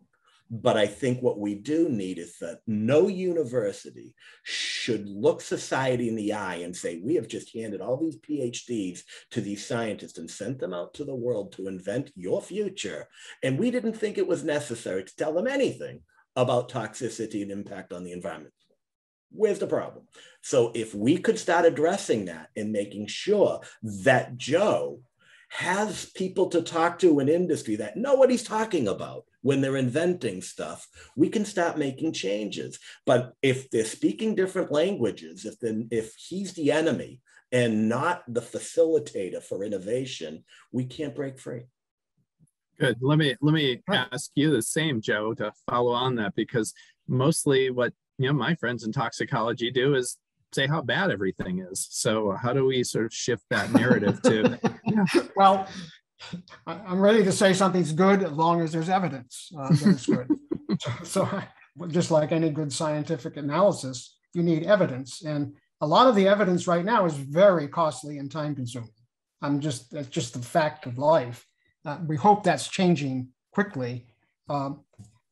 But I think what we do need is that no university should look society in the eye and say, we have just handed all these PhDs to these scientists and sent them out to the world to invent your future. And we didn't think it was necessary to tell them anything about toxicity and impact on the environment. Where's the problem? So if we could start addressing that and making sure that Joe has people to talk to in industry that know what he's talking about when they're inventing stuff, we can start making changes. But if they're speaking different languages, if then if he's the enemy and not the facilitator for innovation, we can't break free. Good. Let me let me ask you the same, Joe, to follow on that because mostly what you know my friends in toxicology do is say how bad everything is. So how do we sort of shift that narrative to? yeah. Well, I'm ready to say something's good as long as there's evidence uh, that it's good. so, just like any good scientific analysis, you need evidence, and a lot of the evidence right now is very costly and time consuming. I'm just that's just the fact of life. Uh, we hope that's changing quickly. Um,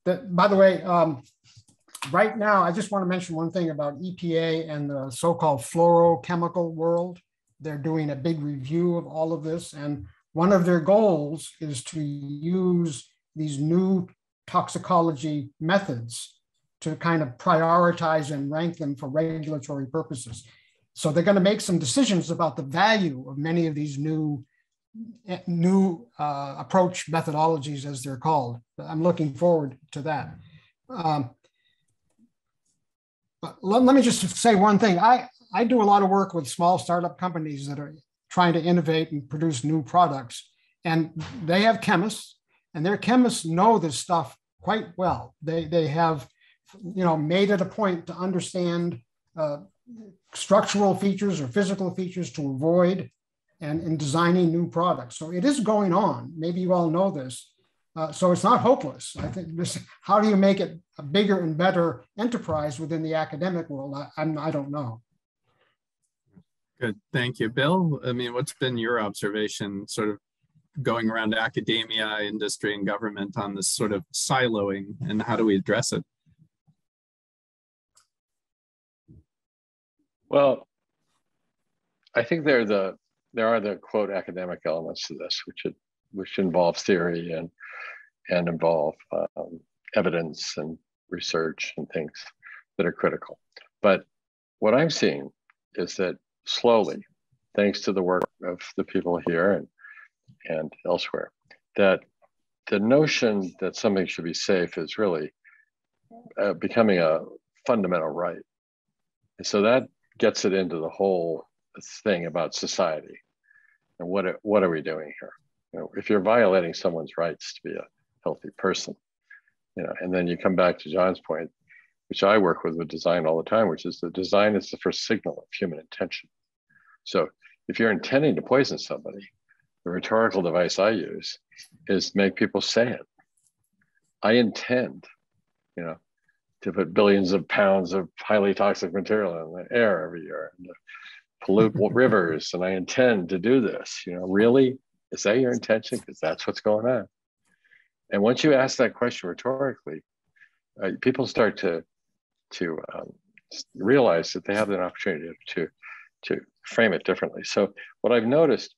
that, by the way, um, right now, I just want to mention one thing about EPA and the so-called fluorochemical world. They're doing a big review of all of this. And one of their goals is to use these new toxicology methods to kind of prioritize and rank them for regulatory purposes. So they're going to make some decisions about the value of many of these new new uh, approach methodologies, as they're called. I'm looking forward to that. Um, let, let me just say one thing. I, I do a lot of work with small startup companies that are trying to innovate and produce new products. And they have chemists, and their chemists know this stuff quite well. They, they have you know, made it a point to understand uh, structural features or physical features to avoid and in designing new products. So it is going on. Maybe you all know this. Uh, so it's not hopeless. I think this, how do you make it a bigger and better enterprise within the academic world? I, I'm, I don't know. Good, thank you. Bill, I mean, what's been your observation sort of going around academia, industry, and government on this sort of siloing and how do we address it? Well, I think there are the there are the quote academic elements to this, which it, which involve theory and and involve um, evidence and research and things that are critical. But what I'm seeing is that slowly, thanks to the work of the people here and, and elsewhere, that the notion that something should be safe is really uh, becoming a fundamental right. And so that gets it into the whole thing about society and what, what are we doing here? You know, if you're violating someone's rights to be a healthy person, you know, and then you come back to John's point, which I work with with design all the time, which is the design is the first signal of human intention. So if you're intending to poison somebody, the rhetorical device I use is make people say it. I intend, you know, to put billions of pounds of highly toxic material in the air every year and pollute rivers, and I intend to do this. You know, really, is that your intention? Because that's what's going on. And once you ask that question rhetorically, uh, people start to to um, realize that they have an opportunity to to frame it differently. So what I've noticed,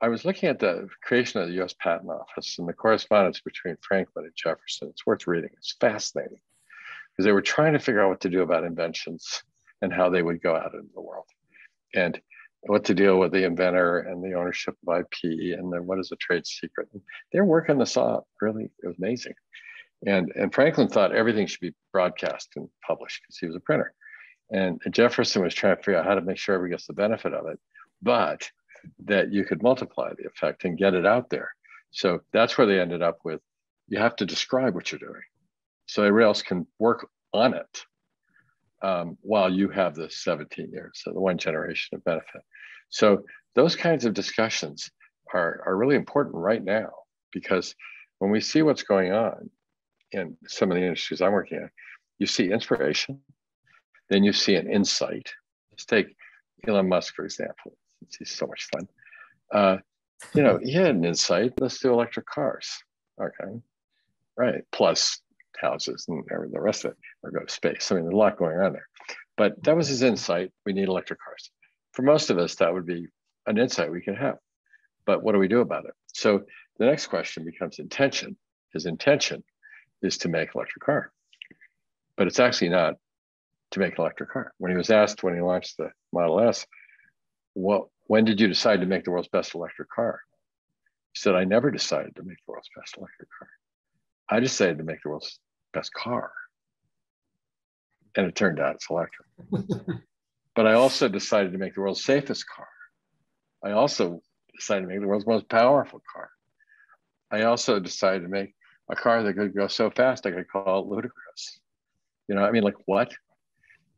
I was looking at the creation of the U.S. Patent Office and the correspondence between Franklin and Jefferson. It's worth reading. It's fascinating because they were trying to figure out what to do about inventions and how they would go out into the world, and what to deal with the inventor and the ownership of IP, and then what is a trade secret. They're working this out. Really, amazing. And, and Franklin thought everything should be broadcast and published because he was a printer. And Jefferson was trying to figure out how to make sure everybody gets the benefit of it, but that you could multiply the effect and get it out there. So that's where they ended up with you have to describe what you're doing so everybody else can work on it um, while you have the 17 years, so the one generation of benefit. So those kinds of discussions are, are really important right now because when we see what's going on in some of the industries I'm working in, you see inspiration, then you see an insight. Let's take Elon Musk, for example. He's so much fun. Uh, you know, he had an insight. Let's do electric cars. Okay. Right. Plus houses and the rest of it, or go to space. I mean, there's a lot going on there. But that was his insight. We need electric cars. For most of us, that would be an insight we can have. But what do we do about it? So the next question becomes intention. His intention is to make electric car. But it's actually not to make electric car. When he was asked when he launched the Model S, well, when did you decide to make the world's best electric car? He said, I never decided to make the world's best electric car. I decided to make the world's best car. And it turned out it's electric. but I also decided to make the world's safest car. I also decided to make the world's most powerful car. I also decided to make a car that could go so fast I could call it ludicrous. You know, I mean, like what?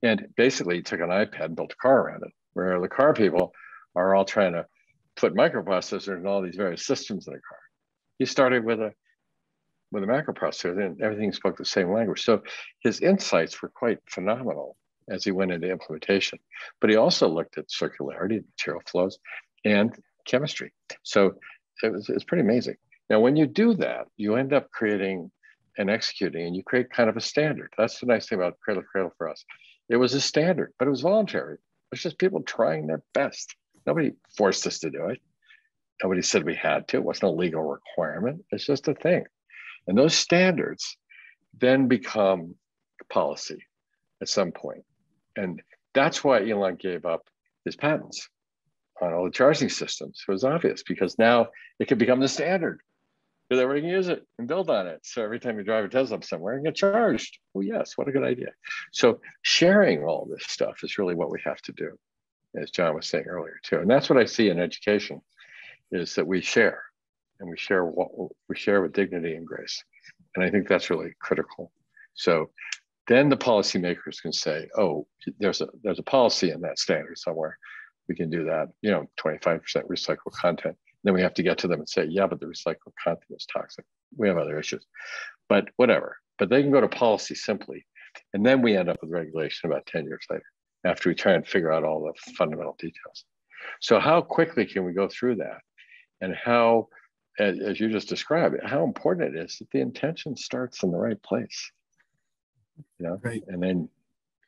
And basically, took an iPad and built a car around it, where the car people are all trying to put microprocessors and all these various systems in a car. He started with a with a microprocessor, and everything spoke the same language. So his insights were quite phenomenal as he went into implementation. But he also looked at circularity, material flows, and chemistry. So it was, it was pretty amazing. Now, when you do that, you end up creating and executing, and you create kind of a standard. That's the nice thing about Cradle Cradle for us. It was a standard, but it was voluntary. It was just people trying their best. Nobody forced us to do it. Nobody said we had to. It wasn't a legal requirement. It's just a thing. And those standards then become policy at some point. And that's why Elon gave up his patents on all the charging systems. It was obvious because now it could become the standard because everybody can use it and build on it. So every time you drive a Tesla somewhere and get charged, oh yes, what a good idea. So sharing all this stuff is really what we have to do, as John was saying earlier too. And that's what I see in education, is that we share and we share what we share with dignity and grace. And I think that's really critical. So then the policymakers can say, oh, there's a there's a policy in that standard somewhere. We can do that, you know, 25% recycled content. Then we have to get to them and say, yeah, but the recycled content is toxic. We have other issues, but whatever. But they can go to policy simply. And then we end up with regulation about 10 years later after we try and figure out all the fundamental details. So how quickly can we go through that? And how as, as you just described, how important it is that the intention starts in the right place. You know, right. and then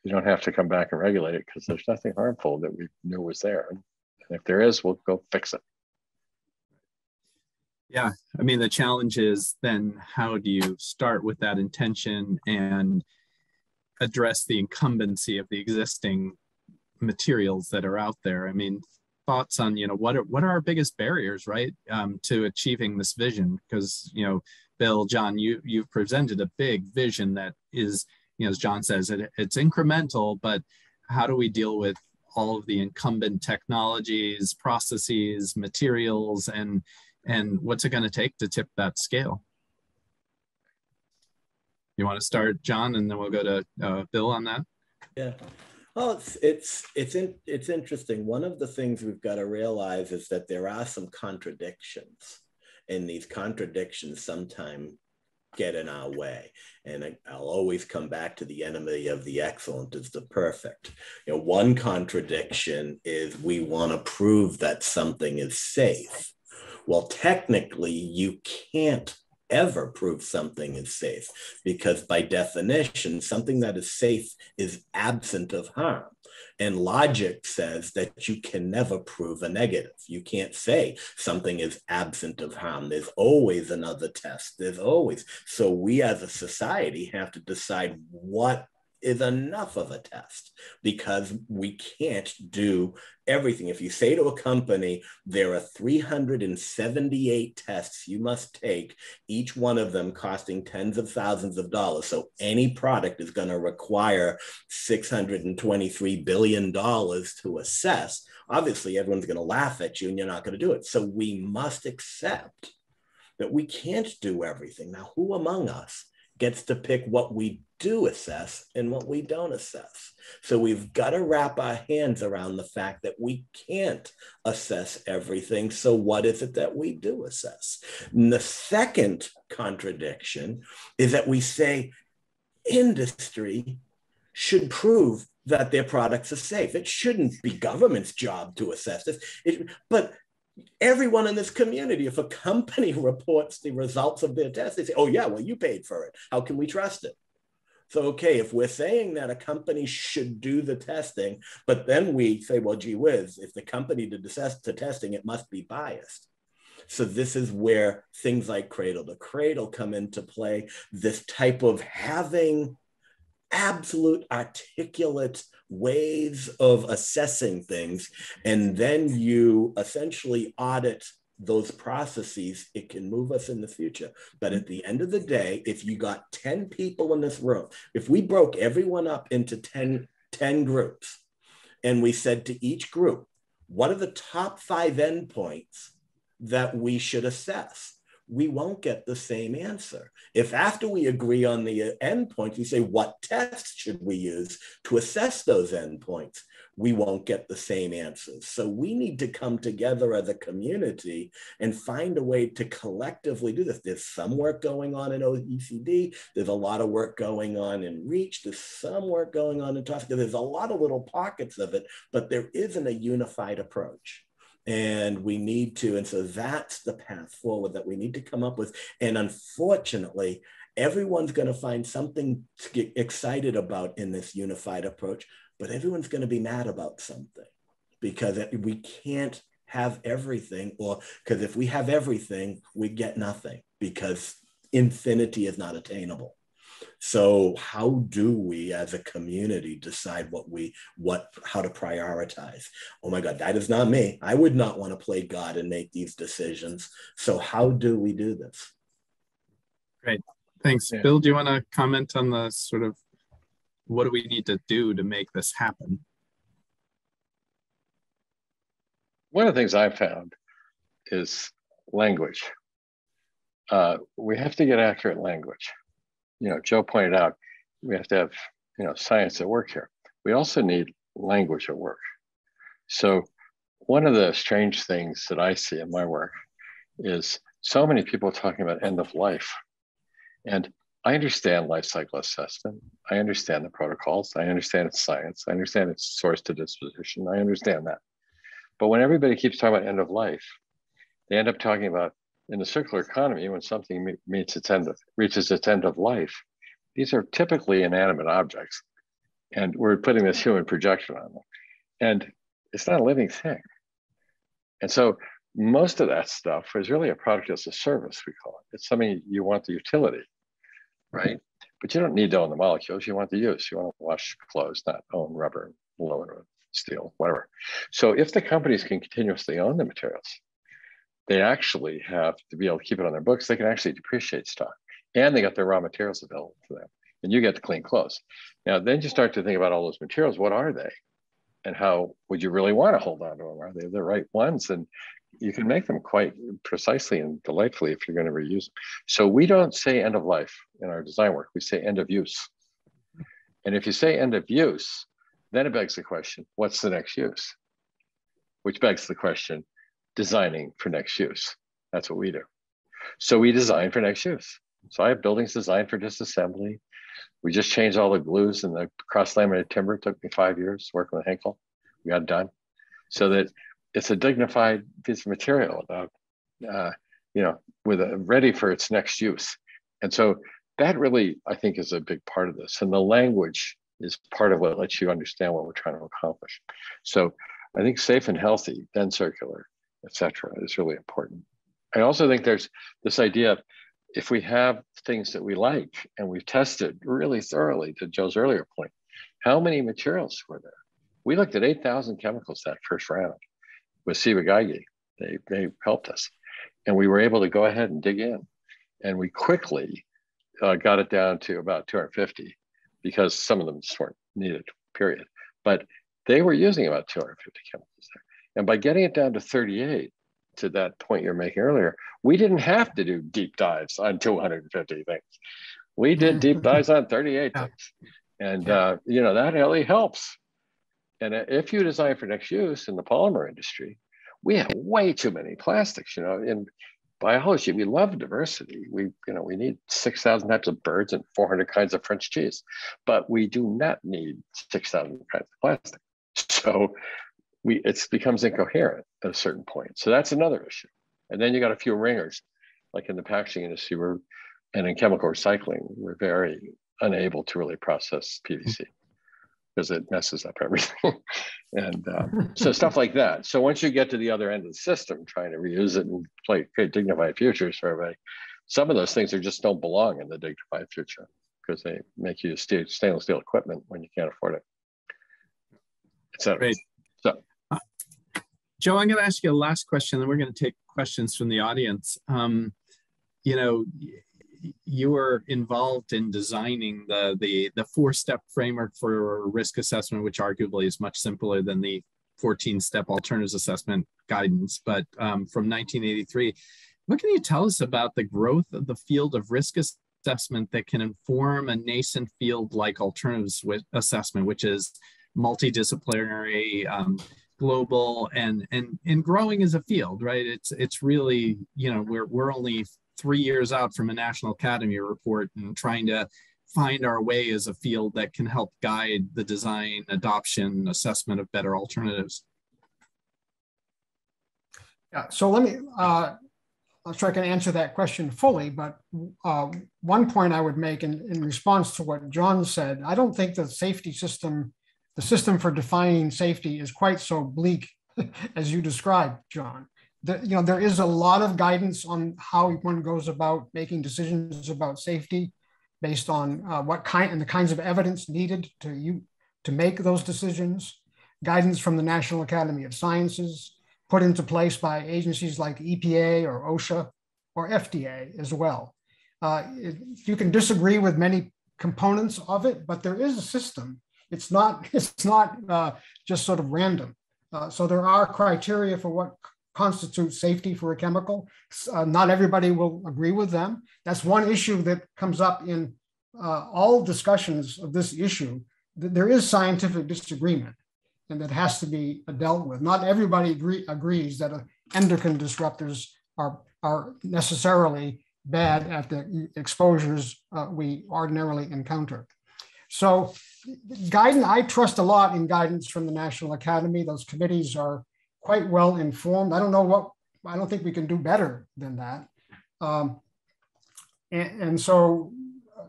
you don't have to come back and regulate it because there's nothing harmful that we knew was there. And if there is, we'll go fix it. Yeah, I mean, the challenge is then how do you start with that intention and address the incumbency of the existing materials that are out there? I mean, thoughts on you know what are what are our biggest barriers right um, to achieving this vision because you know bill john you you've presented a big vision that is you know as john says it, it's incremental but how do we deal with all of the incumbent technologies processes materials and And what's it going to take to tip that scale? You want to start, John, and then we'll go to uh, Bill on that. Yeah. Well, it's it's it's in, it's interesting. One of the things we've got to realize is that there are some contradictions, and these contradictions sometimes get in our way. And I, will always come back to the enemy of the excellent is the perfect. You know, one contradiction is we want to prove that something is safe. Well, technically, you can't ever prove something is safe because by definition, something that is safe is absent of harm. And logic says that you can never prove a negative. You can't say something is absent of harm. There's always another test. There's always. So we as a society have to decide what is enough of a test because we can't do everything. If you say to a company, there are 378 tests you must take, each one of them costing tens of thousands of dollars. So any product is going to require $623 billion to assess. Obviously, everyone's going to laugh at you and you're not going to do it. So we must accept that we can't do everything. Now, who among us gets to pick what we do assess and what we don't assess. So we've got to wrap our hands around the fact that we can't assess everything. So what is it that we do assess? And the second contradiction is that we say industry should prove that their products are safe. It shouldn't be government's job to assess this. It, but everyone in this community, if a company reports the results of their test, they say, oh, yeah, well, you paid for it. How can we trust it? So, okay, if we're saying that a company should do the testing, but then we say, well, gee whiz, if the company did the, the testing, it must be biased. So this is where things like cradle to cradle come into play. This type of having absolute articulate ways of assessing things, and then you essentially audit those processes, it can move us in the future. But at the end of the day, if you got 10 people in this room, if we broke everyone up into 10, 10 groups, and we said to each group, what are the top five endpoints that we should assess? We won't get the same answer. If after we agree on the uh, endpoints, we say, what tests should we use to assess those endpoints? We won't get the same answers. So we need to come together as a community and find a way to collectively do this. There's some work going on in OECD. There's a lot of work going on in REACH. There's some work going on in TSCA. There's a lot of little pockets of it, but there isn't a unified approach and we need to and so that's the path forward that we need to come up with. And unfortunately everyone's going to find something to get excited about in this unified approach but everyone's going to be mad about something because we can't have everything or because if we have everything we get nothing because infinity is not attainable so how do we as a community decide what we what how to prioritize? Oh my God, that is not me. I would not want to play God and make these decisions. So how do we do this? Great. Thanks. Yeah. Bill, do you want to comment on the sort of what do we need to do to make this happen? One of the things I've found is language. Uh, we have to get accurate language you know, Joe pointed out, we have to have, you know, science at work here. We also need language at work. So one of the strange things that I see in my work is so many people talking about end of life. And I understand life cycle assessment. I understand the protocols. I understand its science. I understand its source to disposition. I understand that. But when everybody keeps talking about end of life, they end up talking about in the circular economy, when something meets its end of, reaches its end of life, these are typically inanimate objects. And we're putting this human projection on them. And it's not a living thing. And so most of that stuff is really a product as a service, we call it. It's something you want the utility, right? But you don't need to own the molecules. You want the use. You want to wash clothes, not own rubber, aluminum, steel, whatever. So if the companies can continuously own the materials, they actually have to be able to keep it on their books. They can actually depreciate stock and they got their raw materials available to them and you get the clean clothes. Now, then you start to think about all those materials. What are they? And how would you really want to hold on to them? Are they the right ones? And you can make them quite precisely and delightfully if you're going to reuse them. So we don't say end of life in our design work. We say end of use. And if you say end of use, then it begs the question, what's the next use? Which begs the question, designing for next use. That's what we do. So we design for next use. So I have buildings designed for disassembly. We just changed all the glues and the cross laminated timber. It took me five years working with Henkel. We got it done so that it's a dignified piece of material, about, uh, you know, with a ready for its next use. And so that really, I think, is a big part of this. And the language is part of what lets you understand what we're trying to accomplish. So I think safe and healthy, then circular, etc., is really important. I also think there's this idea of if we have things that we like and we've tested really thoroughly, to Joe's earlier point, how many materials were there? We looked at 8,000 chemicals that first round with Ciba-Geigy. They, they helped us. And we were able to go ahead and dig in. And we quickly uh, got it down to about 250 because some of them just weren't needed, period. But they were using about 250 chemicals there. And by getting it down to 38, to that point you're making earlier, we didn't have to do deep dives on 250 things. We did deep dives on 38 things. And, uh, you know, that really helps. And if you design for next use in the polymer industry, we have way too many plastics, you know, in biology, we love diversity. We, you know, we need 6,000 types of birds and 400 kinds of French cheese, but we do not need 6,000 kinds of plastic. So we it becomes incoherent at a certain point. So that's another issue. And then you got a few ringers, like in the packaging industry, we're and in chemical recycling, we're very unable to really process PVC because it messes up everything. and uh, so stuff like that. So once you get to the other end of the system, trying to reuse it and play, create dignified futures for everybody, some of those things are just don't belong in the dignified future because they make you use stainless steel equipment when you can't afford it. Great. Joe, I'm going to ask you a last question, and we're going to take questions from the audience. Um, you know, you were involved in designing the the the four step framework for risk assessment, which arguably is much simpler than the 14 step alternatives assessment guidance. But um, from 1983, what can you tell us about the growth of the field of risk assessment that can inform a nascent field like alternatives assessment, which is multidisciplinary, um, global and and and growing as a field right? It's it's really you know we're we're only three years out from a national academy report and trying to find our way as a field that can help guide the design adoption assessment of better alternatives. Yeah so let me uh I'll try to answer that question fully, but uh, one point I would make in, in response to what John said, I don't think the safety system the system for defining safety is quite so bleak as you described, John. The, you know, there is a lot of guidance on how one goes about making decisions about safety based on uh, what kind and the kinds of evidence needed to you to make those decisions. Guidance from the National Academy of Sciences, put into place by agencies like EPA or OSHA or FDA as well. Uh, it, you can disagree with many components of it, but there is a system it's not, it's not uh, just sort of random. Uh, so there are criteria for what constitutes safety for a chemical. Uh, not everybody will agree with them. That's one issue that comes up in uh, all discussions of this issue. There is scientific disagreement and that has to be dealt with. Not everybody agree, agrees that endocrine disruptors are, are necessarily bad at the exposures uh, we ordinarily encounter. So guidance, I trust a lot in guidance from the National Academy. Those committees are quite well informed. I don't know what, I don't think we can do better than that. Um, and, and, so uh,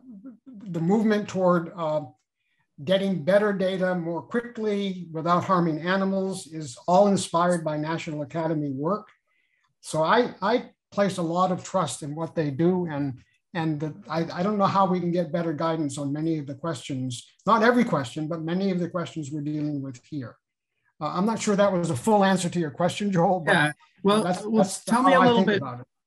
the movement toward uh, getting better data more quickly without harming animals is all inspired by National Academy work. So I, I place a lot of trust in what they do and and the, I, I don't know how we can get better guidance on many of the questions, not every question, but many of the questions we're dealing with here. Uh, I'm not sure that was a full answer to your question, Joel. But yeah, well, that's, well that's tell me a little bit.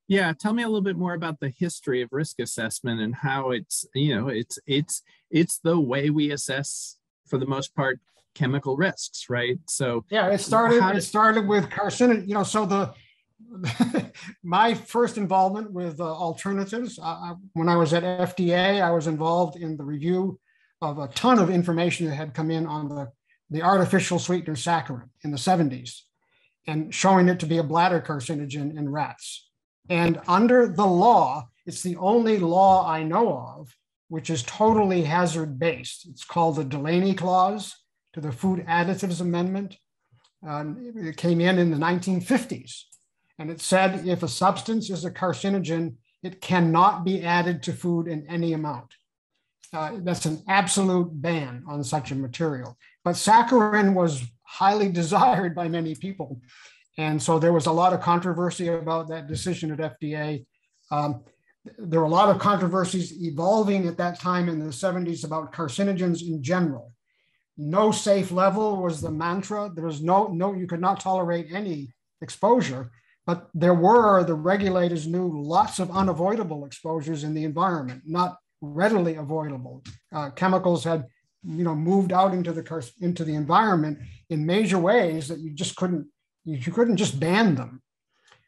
Yeah, tell me a little bit more about the history of risk assessment and how it's you know it's it's it's the way we assess for the most part chemical risks, right? So yeah, it started. It started with carcinogen. You know, so the my first involvement with uh, alternatives, when I was at FDA, I was involved in the review of a ton of information that had come in on the, the artificial sweetener saccharin in the 70s and showing it to be a bladder carcinogen in rats. And under the law, it's the only law I know of which is totally hazard based. It's called the Delaney Clause to the Food Additives Amendment. Um, it came in in the 1950s. And it said if a substance is a carcinogen, it cannot be added to food in any amount. Uh, that's an absolute ban on such a material. But saccharin was highly desired by many people. And so there was a lot of controversy about that decision at FDA. Um, there were a lot of controversies evolving at that time in the 70s about carcinogens in general. No safe level was the mantra. There was no, no, you could not tolerate any exposure, but there were, the regulators knew lots of unavoidable exposures in the environment, not readily avoidable. Uh, chemicals had, you know, moved out into the, into the environment in major ways that you just couldn't, you couldn't just ban them.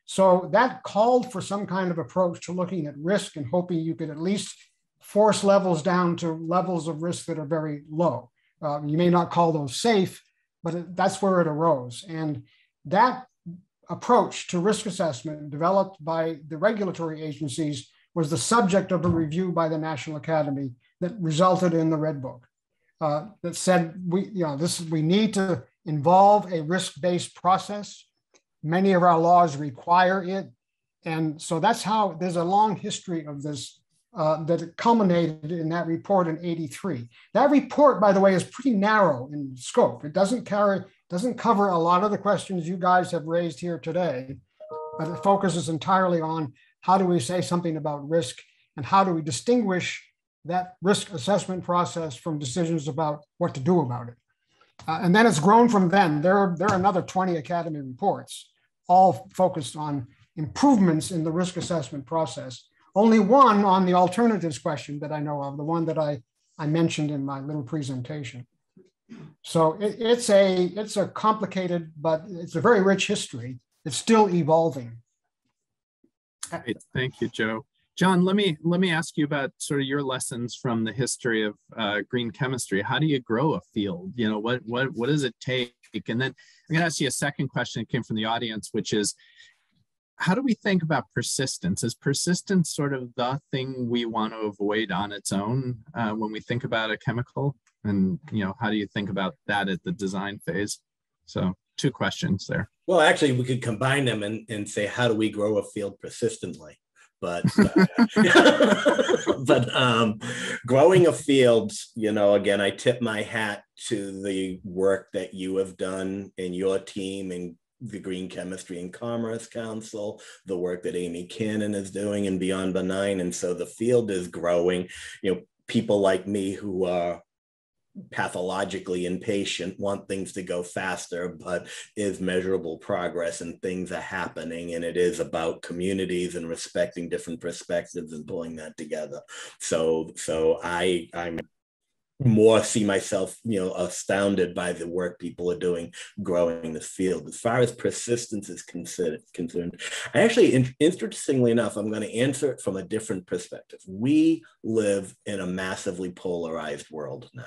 So that called for some kind of approach to looking at risk and hoping you could at least force levels down to levels of risk that are very low. Uh, you may not call those safe, but that's where it arose. And that approach to risk assessment developed by the regulatory agencies was the subject of a review by the National Academy that resulted in the Red Book uh, that said we, you know, this we need to involve a risk-based process Many of our laws require it. And so that's how there's a long history of this uh, that culminated in that report in 83. That report, by the way, is pretty narrow in scope. It doesn't carry, doesn't cover a lot of the questions you guys have raised here today, but it focuses entirely on how do we say something about risk and how do we distinguish that risk assessment process from decisions about what to do about it. Uh, and then it's grown from then. There, are, there are another 20 Academy reports all focused on improvements in the risk assessment process. Only one on the alternatives question that I know of, the one that I, I mentioned in my little presentation. So it, it's a it's a complicated, but it's a very rich history. It's still evolving. Great. Thank you, Joe. John, let me let me ask you about sort of your lessons from the history of uh, green chemistry. How do you grow a field? You know, what what what does it take? And then I'm going to ask you a second question that came from the audience, which is, how do we think about persistence? Is persistence sort of the thing we want to avoid on its own uh, when we think about a chemical? And you know, how do you think about that at the design phase? So two questions there. Well, actually, we could combine them and, and say, how do we grow a field persistently? But uh, but um, growing a field, you know, again, I tip my hat to the work that you have done in your team and the Green Chemistry and Commerce Council, the work that Amy Cannon is doing and Beyond Benign. And so the field is growing. You know, people like me who are pathologically impatient, want things to go faster, but is measurable progress and things are happening. And it is about communities and respecting different perspectives and pulling that together. So, so I, I'm more see myself, you know, astounded by the work people are doing growing this field. As far as persistence is concerned, I actually, in, interestingly enough, I'm going to answer it from a different perspective. We live in a massively polarized world now.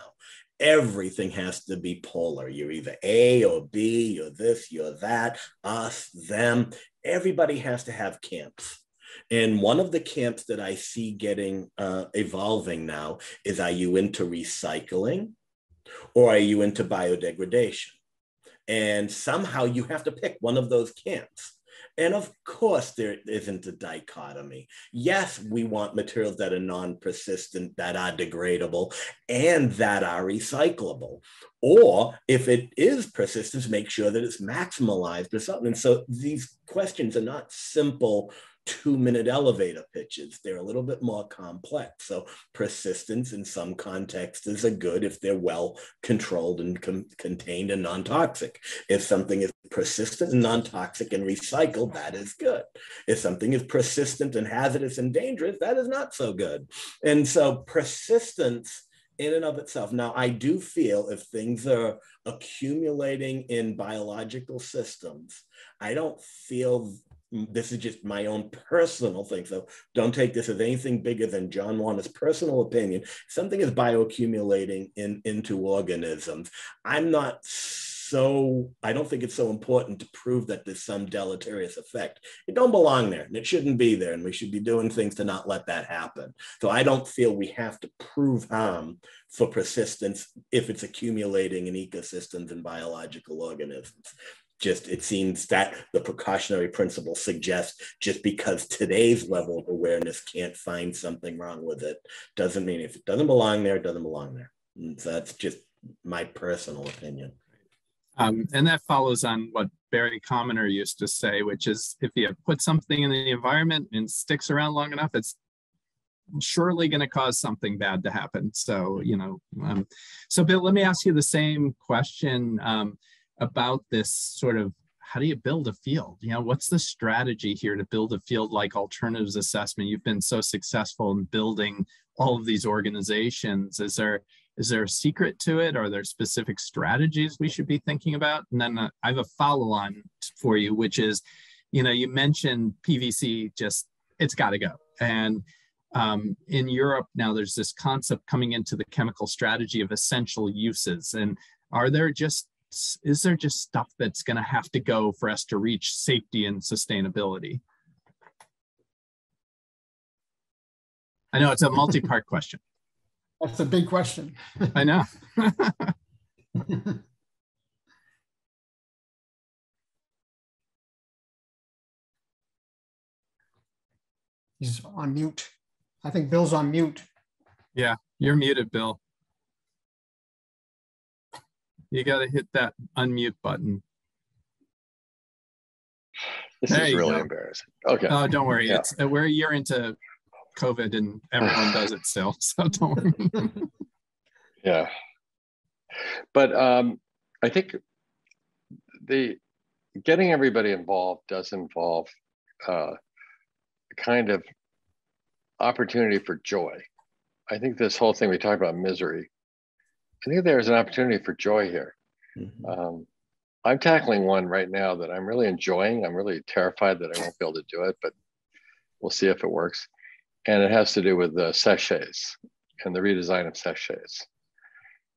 Everything has to be polar. You're either A or B, you're this, you're that, us, them. Everybody has to have camps and one of the camps that I see getting uh, evolving now is are you into recycling or are you into biodegradation? And somehow you have to pick one of those camps. And of course, there isn't a dichotomy. Yes, we want materials that are non persistent, that are degradable, and that are recyclable. Or if it is persistent, make sure that it's maximalized or something. And so these questions are not simple two minute elevator pitches. They're a little bit more complex. So persistence in some contexts is a good if they're well controlled and com- contained and non-toxic. If something is persistent and non-toxic and recycled, that is good. If something is persistent and hazardous and dangerous, that is not so good. And so persistence in and of itself. Now, I do feel if things are accumulating in biological systems, I don't feel this is just my own personal thing. So don't take this as anything bigger than John Warner's personal opinion. Something is bioaccumulating in, into organisms. I'm not so I don't think it's so important to prove that there's some deleterious effect. It don't belong there and it shouldn't be there. And we should be doing things to not let that happen. So I don't feel we have to prove harm for persistence if it's accumulating in ecosystems and biological organisms. Just it seems that the precautionary principle suggests just because today's level of awareness can't find something wrong with it doesn't mean if it doesn't belong there, it doesn't belong there. So that's just my personal opinion. Um, and that follows on what Barry Commoner used to say, which is if you put something in the environment and sticks around long enough, it's surely going to cause something bad to happen. So, you know, um, so Bill, let me ask you the same question um, about this sort of how do you build a field? You know, what's the strategy here to build a field like alternatives assessment? You've been so successful in building all of these organizations. Is there is there a secret to it? Are there specific strategies we should be thinking about? And then uh, I have a follow on for you, which is, you know, you mentioned PVC just, it's got to go. And um, in Europe now, there's this concept coming into the chemical strategy of essential uses. And are there just, is there just stuff that's going to have to go for us to reach safety and sustainability? I know it's a multi part question. That's a big question. I know. He's on mute. I think Bill's on mute. Yeah, you're muted, Bill. You got to hit that unmute button. This there is really go. embarrassing. Okay. Oh, don't worry. Yeah. It's we're a year into COVID and everyone does it still. So don't worry. yeah. But um, I think the getting everybody involved does involve uh, kind of opportunity for joy. I think this whole thing we talk about misery. I think there's an opportunity for joy here. Mm-hmm. Um, I'm tackling one right now that I'm really enjoying. I'm really terrified that I won't be able to do it, but we'll see if it works and it has to do with the sachets and the redesign of sachets.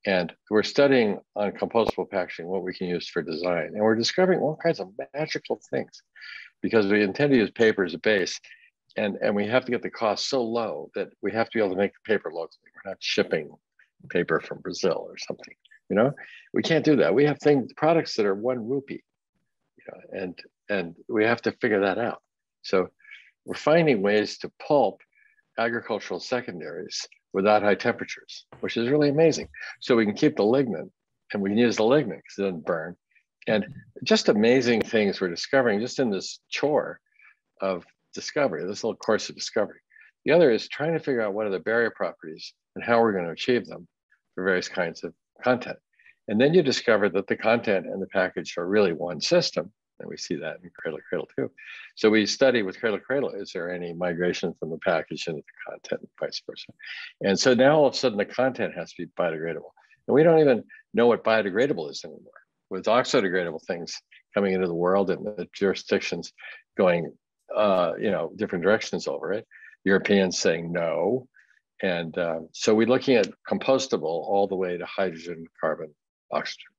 And we're studying on compostable packaging what we can use for design. And we're discovering all kinds of magical things because we intend to use paper as a base. And, and we have to get the cost so low that we have to be able to make the paper locally. We're not shipping paper from Brazil or something. You know, we can't do that. We have things, products that are one rupee, you know, and and we have to figure that out. So we're finding ways to pulp agricultural secondaries without high temperatures, which is really amazing. So we can keep the lignin and we can use the lignin because it doesn't burn. And just amazing things we're discovering just in this chore of discovery, this little course of discovery. The other is trying to figure out what are the barrier properties and how we're going to achieve them for various kinds of content. And then you discover that the content and the package are really one system. And we see that in Cradle to Cradle too. So we study with Cradle to Cradle, is there any migration from the package into the content and vice versa? And so now all of a sudden the content has to be biodegradable. And we don't even know what biodegradable is anymore. With oxodegradable things coming into the world and the jurisdictions going, uh, you know, different directions over it, Europeans saying no. And uh, so we're looking at compostable all the way to hydrogen, carbon, oxygen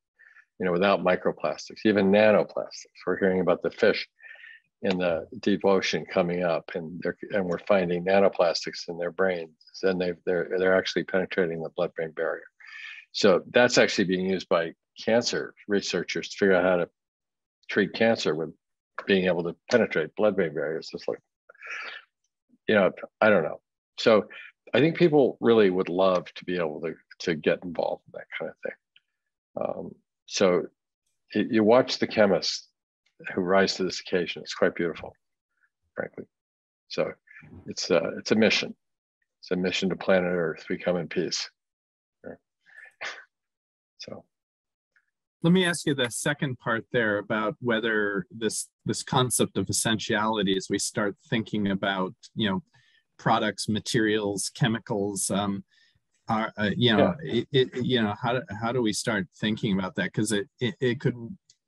you know, without microplastics, even nanoplastics. We're hearing about the fish in the deep ocean coming up, and and we're finding nanoplastics in their brains, and they they're they're actually penetrating the blood-brain barrier. So that's actually being used by cancer researchers to figure out how to treat cancer with being able to penetrate blood-brain barriers. Just like, you know, I don't know. So I think people really would love to be able to to get involved in that kind of thing. Um, so you watch the chemists who rise to this occasion. It's quite beautiful, frankly. So it's a, it's a mission. It's a mission to planet Earth. We come in peace. So let me ask you the second part there about whether this this concept of essentiality as we start thinking about you know products materials chemicals um, are, uh, you know, yeah. it, it, you know, how, how do we start thinking about that? Because it, it, it could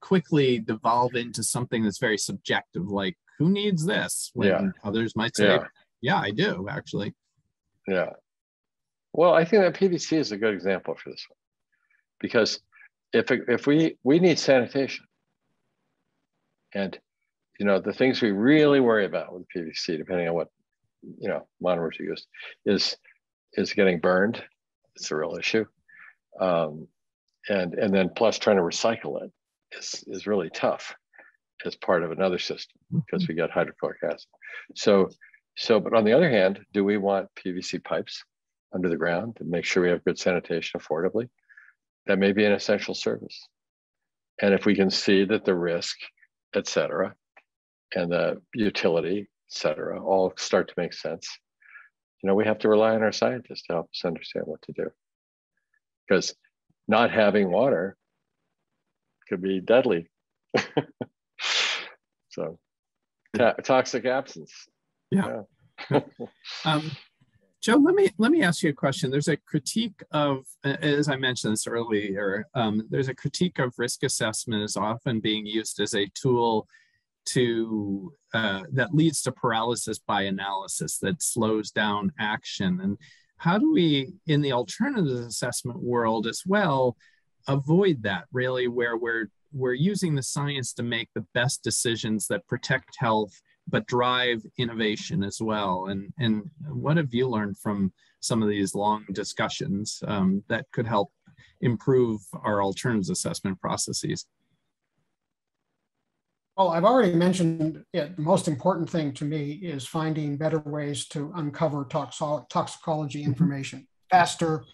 quickly devolve into something that's very subjective, like who needs this? When Yeah. others might say, Yeah. yeah, I do actually. Yeah. Well, I think that PVC is a good example for this one. Because if, if we, we need sanitation. And, you know, the things we really worry about with PVC, depending on what, you know, monomers you use, is, is getting burned. It's a real issue. Um, and, and then plus trying to recycle it is, is really tough as part of another system because we got hydrochloric acid. So, so, but on the other hand, do we want PVC pipes under the ground to make sure we have good sanitation affordably? That may be an essential service. And if we can see that the risk, et cetera, and the utility, et cetera, all start to make sense, you know, we have to rely on our scientists to help us understand what to do. Because not having water could be deadly. so, to- toxic absence. Yeah. Um, Joe, let me let me ask you a question. There's a critique of, as I mentioned this earlier, um, there's a critique of risk assessment as often being used as a tool to uh, that leads to paralysis by analysis that slows down action. And how do we, in the alternative assessment world as well, avoid that really, where we're we're using the science to make the best decisions that protect health but drive innovation as well. And, and what have you learned from some of these long discussions um, that could help improve our alternatives assessment processes? Well, I've already mentioned it. The most important thing to me is finding better ways to uncover toxo- toxicology information faster,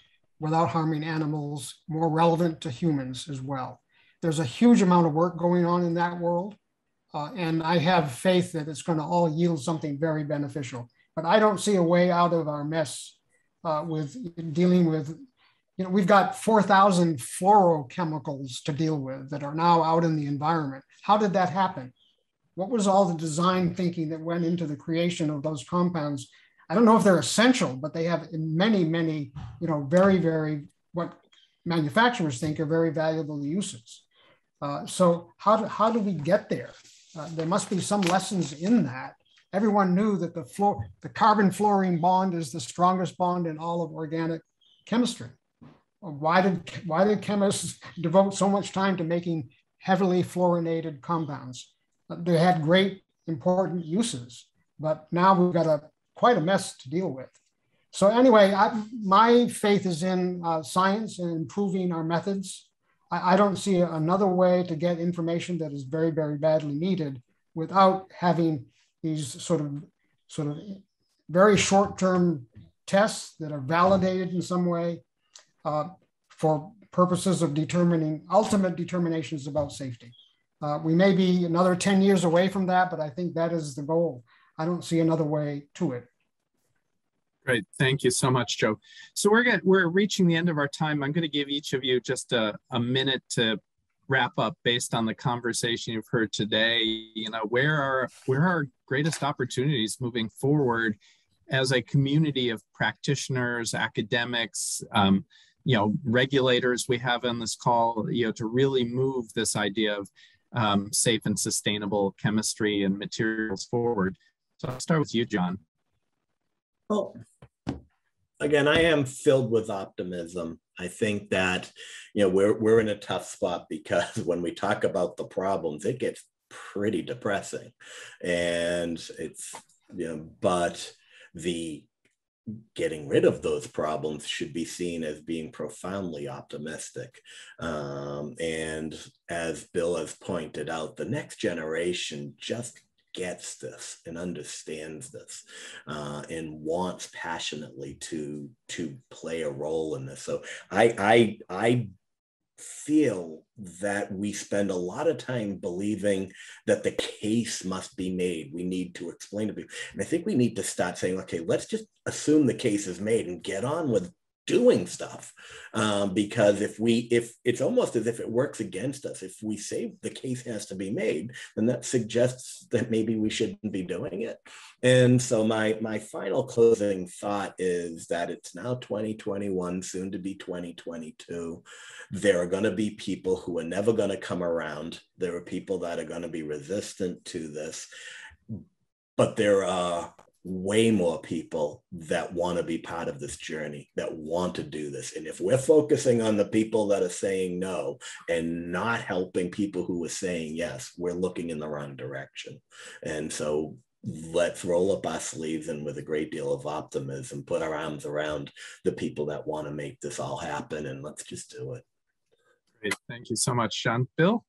without harming animals, more relevant to humans as well. There's a huge amount of work going on in that world. Uh, and I have faith that it's going to all yield something very beneficial. But I don't see a way out of our mess uh, with dealing with, you know, we've got 4,000 fluorochemicals to deal with that are now out in the environment. How did that happen? What was all the design thinking that went into the creation of those compounds? I don't know if they're essential, but they have many, many, you know, very, very, what manufacturers think are very valuable uses. Uh, so how do, how do we get there? Uh, there must be some lessons in that. Everyone knew that the, fluor, the carbon fluorine bond is the strongest bond in all of organic chemistry. Why did, why did chemists devote so much time to making heavily fluorinated compounds? They had great important uses, but now we've got a quite a mess to deal with. So anyway, I, my faith is in uh, science and improving our methods I, I don't see another way to get information that is very, very badly needed without having these sort of sort of very short-term tests that are validated in some way uh, for purposes of determining ultimate determinations about safety. Uh, we may be another 10 years away from that, but I think that is the goal. I don't see another way to it. Great, thank you so much, Joe. So we're going we're reaching the end of our time. I'm going to give each of you just a, a minute to wrap up based on the conversation you've heard today. You know, where are where are our greatest opportunities moving forward as a community of practitioners, academics, um, you know, regulators we have on this call, you know, to really move this idea of um, safe and sustainable chemistry and materials forward. So I'll start with you, John. Well, again, I am filled with optimism. I think that, you know, we're, we're in a tough spot because when we talk about the problems, it gets pretty depressing. And it's, you know, but the getting rid of those problems should be seen as being profoundly optimistic. Um, and as Bill has pointed out, the next generation just gets this and understands this uh, and wants passionately to to play a role in this. So I I I feel that we spend a lot of time believing that the case must be made. We need to explain to people. And I think we need to start saying, okay, let's just assume the case is made and get on with doing stuff um, because if we if it's almost as if it works against us. If we say the case has to be made then that suggests that maybe we shouldn't be doing it. And so my my final closing thought is that it's now 2021 soon to be 2022 there are going to be people who are never going to come around. There are people that are going to be resistant to this. But there are way more people that want to be part of this journey, that want to do this. And if we're focusing on the people that are saying no and not helping people who are saying yes, we're looking in the wrong direction. And so let's roll up our sleeves and with a great deal of optimism, put our arms around the people that want to make this all happen and let's just do it. Great. Thank you so much, John. Bill?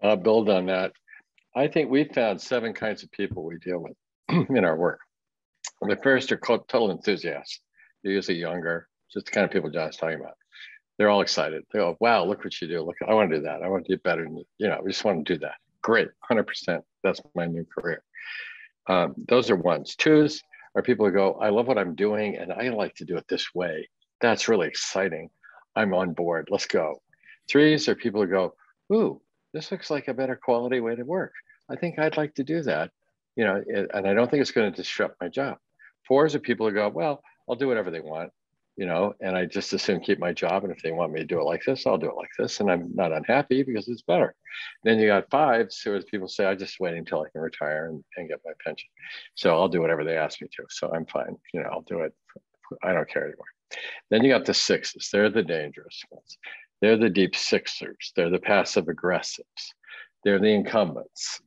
I'll build on that. I think we found seven kinds of people we deal with in our work. The first are called total enthusiasts. They're usually younger, just the kind of people John's talking about. They're all excited. They go, wow, look what you do. Look, I want to do that. I want to do better. Than, you know, we just want to do that. Great, 100%. That's my new career. Um, those are ones. Twos are people who go, I love what I'm doing and I like to do it this way. That's really exciting. I'm on board. Let's go. Threes are people who go, ooh, this looks like a better quality way to work. I think I'd like to do that, you know, and I don't think it's going to disrupt my job. Fours are people who go, well, I'll do whatever they want, you know, and I just assume keep my job. And if they want me to do it like this, I'll do it like this. And I'm not unhappy because it's better. Then you got fives who are people say, I just wait until I can retire and, and get my pension. So I'll do whatever they ask me to. So I'm fine. You know, I'll do it. I don't care anymore. Then you got the sixes. They're the dangerous ones. They're the deep sixers. They're the passive aggressives. They're the incumbents.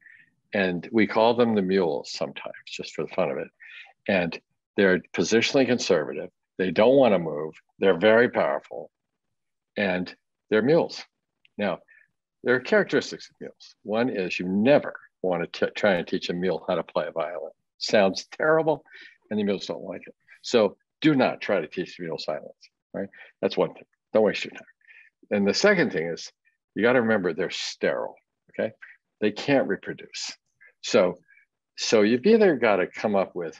And we call them the mules sometimes, just for the fun of it. And they're positionally conservative. They don't want to move. They're very powerful. And they're mules. Now, there are characteristics of mules. One is you never want to try and teach a mule how to play a violin. Sounds terrible, and the mules don't like it. So do not try to teach the mule silence, right? That's one thing. Don't waste your time. And the second thing is you got to remember they're sterile. Okay. They can't reproduce. So, so you've either got to come up with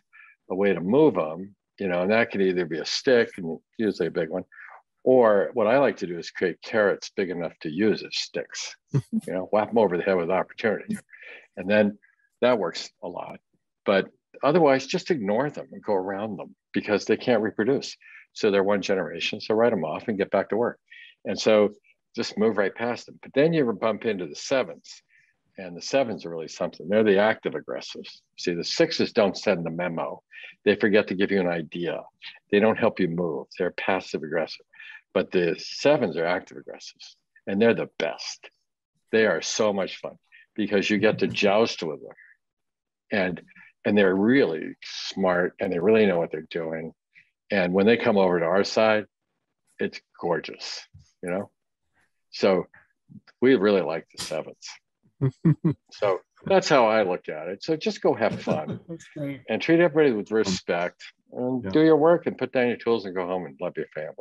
a way to move them, you know, and that could either be a stick and usually a big one, or what I like to do is create carrots big enough to use as sticks, you know, whap them over the head with opportunity. And then that works a lot. But otherwise, just ignore them and go around them because they can't reproduce. So they're one generation. So write them off and get back to work. And so just move right past them. But then you bump into the sevens, and the sevens are really something. They're the active aggressives. See, the sixes don't send the memo. They forget to give you an idea. They don't help you move. They're passive aggressive. But the sevens are active aggressives, and they're the best. They are so much fun because you get to joust with them. And and they're really smart and they really know what they're doing. And when they come over to our side, it's gorgeous you know? So we really like the sevens. so that's how I look at it. So just go have fun and treat everybody with respect and yeah. do your work and put down your tools and go home and love your family.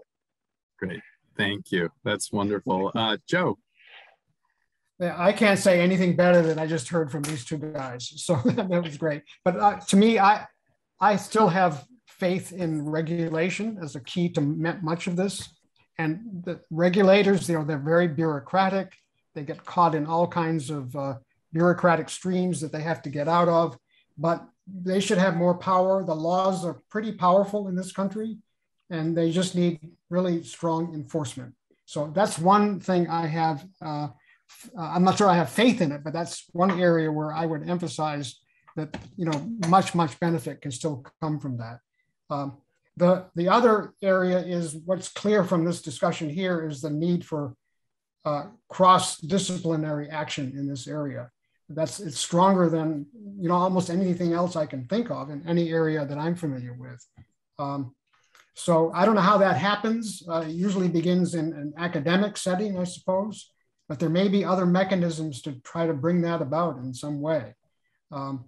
Great. Thank you. That's wonderful. Uh, Joe. Yeah, I can't say anything better than I just heard from these two guys. So that was great. But uh, to me, I I still have faith in regulation as a key to much of this and the regulators, you know, they're very bureaucratic. They get caught in all kinds of uh, bureaucratic streams that they have to get out of, but they should have more power. The laws are pretty powerful in this country, and they just need really strong enforcement. So that's one thing I have. Uh, I'm not sure I have faith in it, but that's one area where I would emphasize that you know much much benefit can still come from that. Um, the, the other area is what's clear from this discussion here is the need for uh, cross-disciplinary action in this area. That's it's stronger than you know almost anything else I can think of in any area that I'm familiar with. Um, so I don't know how that happens. Uh, it usually begins in an academic setting, I suppose, but there may be other mechanisms to try to bring that about in some way. Um,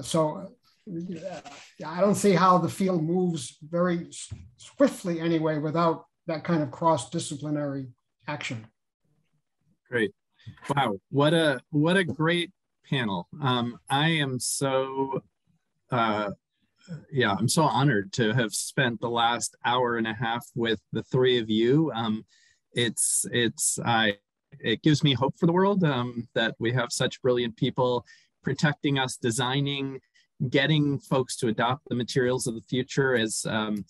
so I don't see how the field moves very swiftly anyway without that kind of cross-disciplinary action. Great. Wow, what a what a great panel. Um, I am so uh, yeah, I'm so honored to have spent the last hour and a half with the three of you. Um, it's it's I it gives me hope for the world um, that we have such brilliant people protecting us, designing getting folks to adopt the materials of the future as um,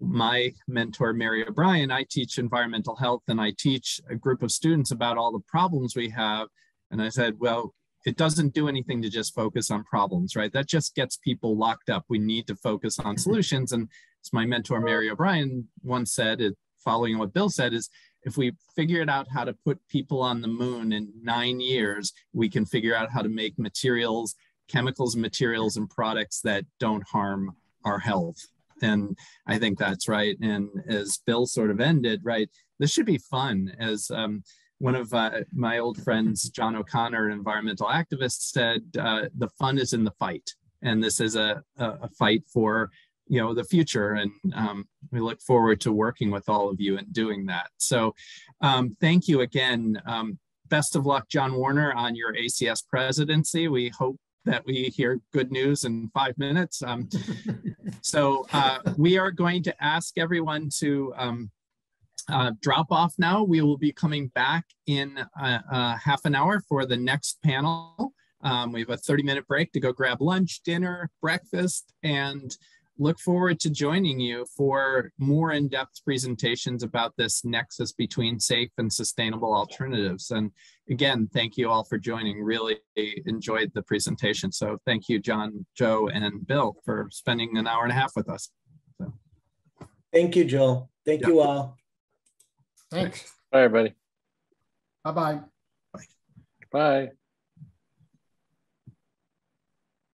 my mentor, Mary O'Brien, I teach environmental health and I teach a group of students about all the problems we have. And I said, well, it doesn't do anything to just focus on problems, right? That just gets people locked up. We need to focus on solutions. And as my mentor, Mary O'Brien, once said, it, following what Bill said, is if we figured out how to put people on the moon in nine years, we can figure out how to make materials, chemicals, and materials, and products that don't harm our health. And I think that's right. And as Bill sort of ended, right, this should be fun. As um, one of uh, my old friends, John O'Connor, an environmental activist, said, uh, "The fun is in the fight," and this is a, a fight for you know the future and um, we look forward to working with all of you and doing that so um, thank you again um, best of luck john warner on your acs presidency we hope that we hear good news in five minutes um, so uh, we are going to ask everyone to um, uh, drop off now. We will be coming back in uh, uh, half an hour for the next panel. Um, we have a 30 minute break to go grab lunch, dinner, breakfast, and look forward to joining you for more in-depth presentations about this nexus between safe and sustainable alternatives. And again, thank you all for joining. Really enjoyed the presentation. So thank you, John, Joe, and Bill for spending an hour and a half with us. So. Thank you, Joel. Thank you all. Thanks. Bye, everybody. Bye-bye. Bye.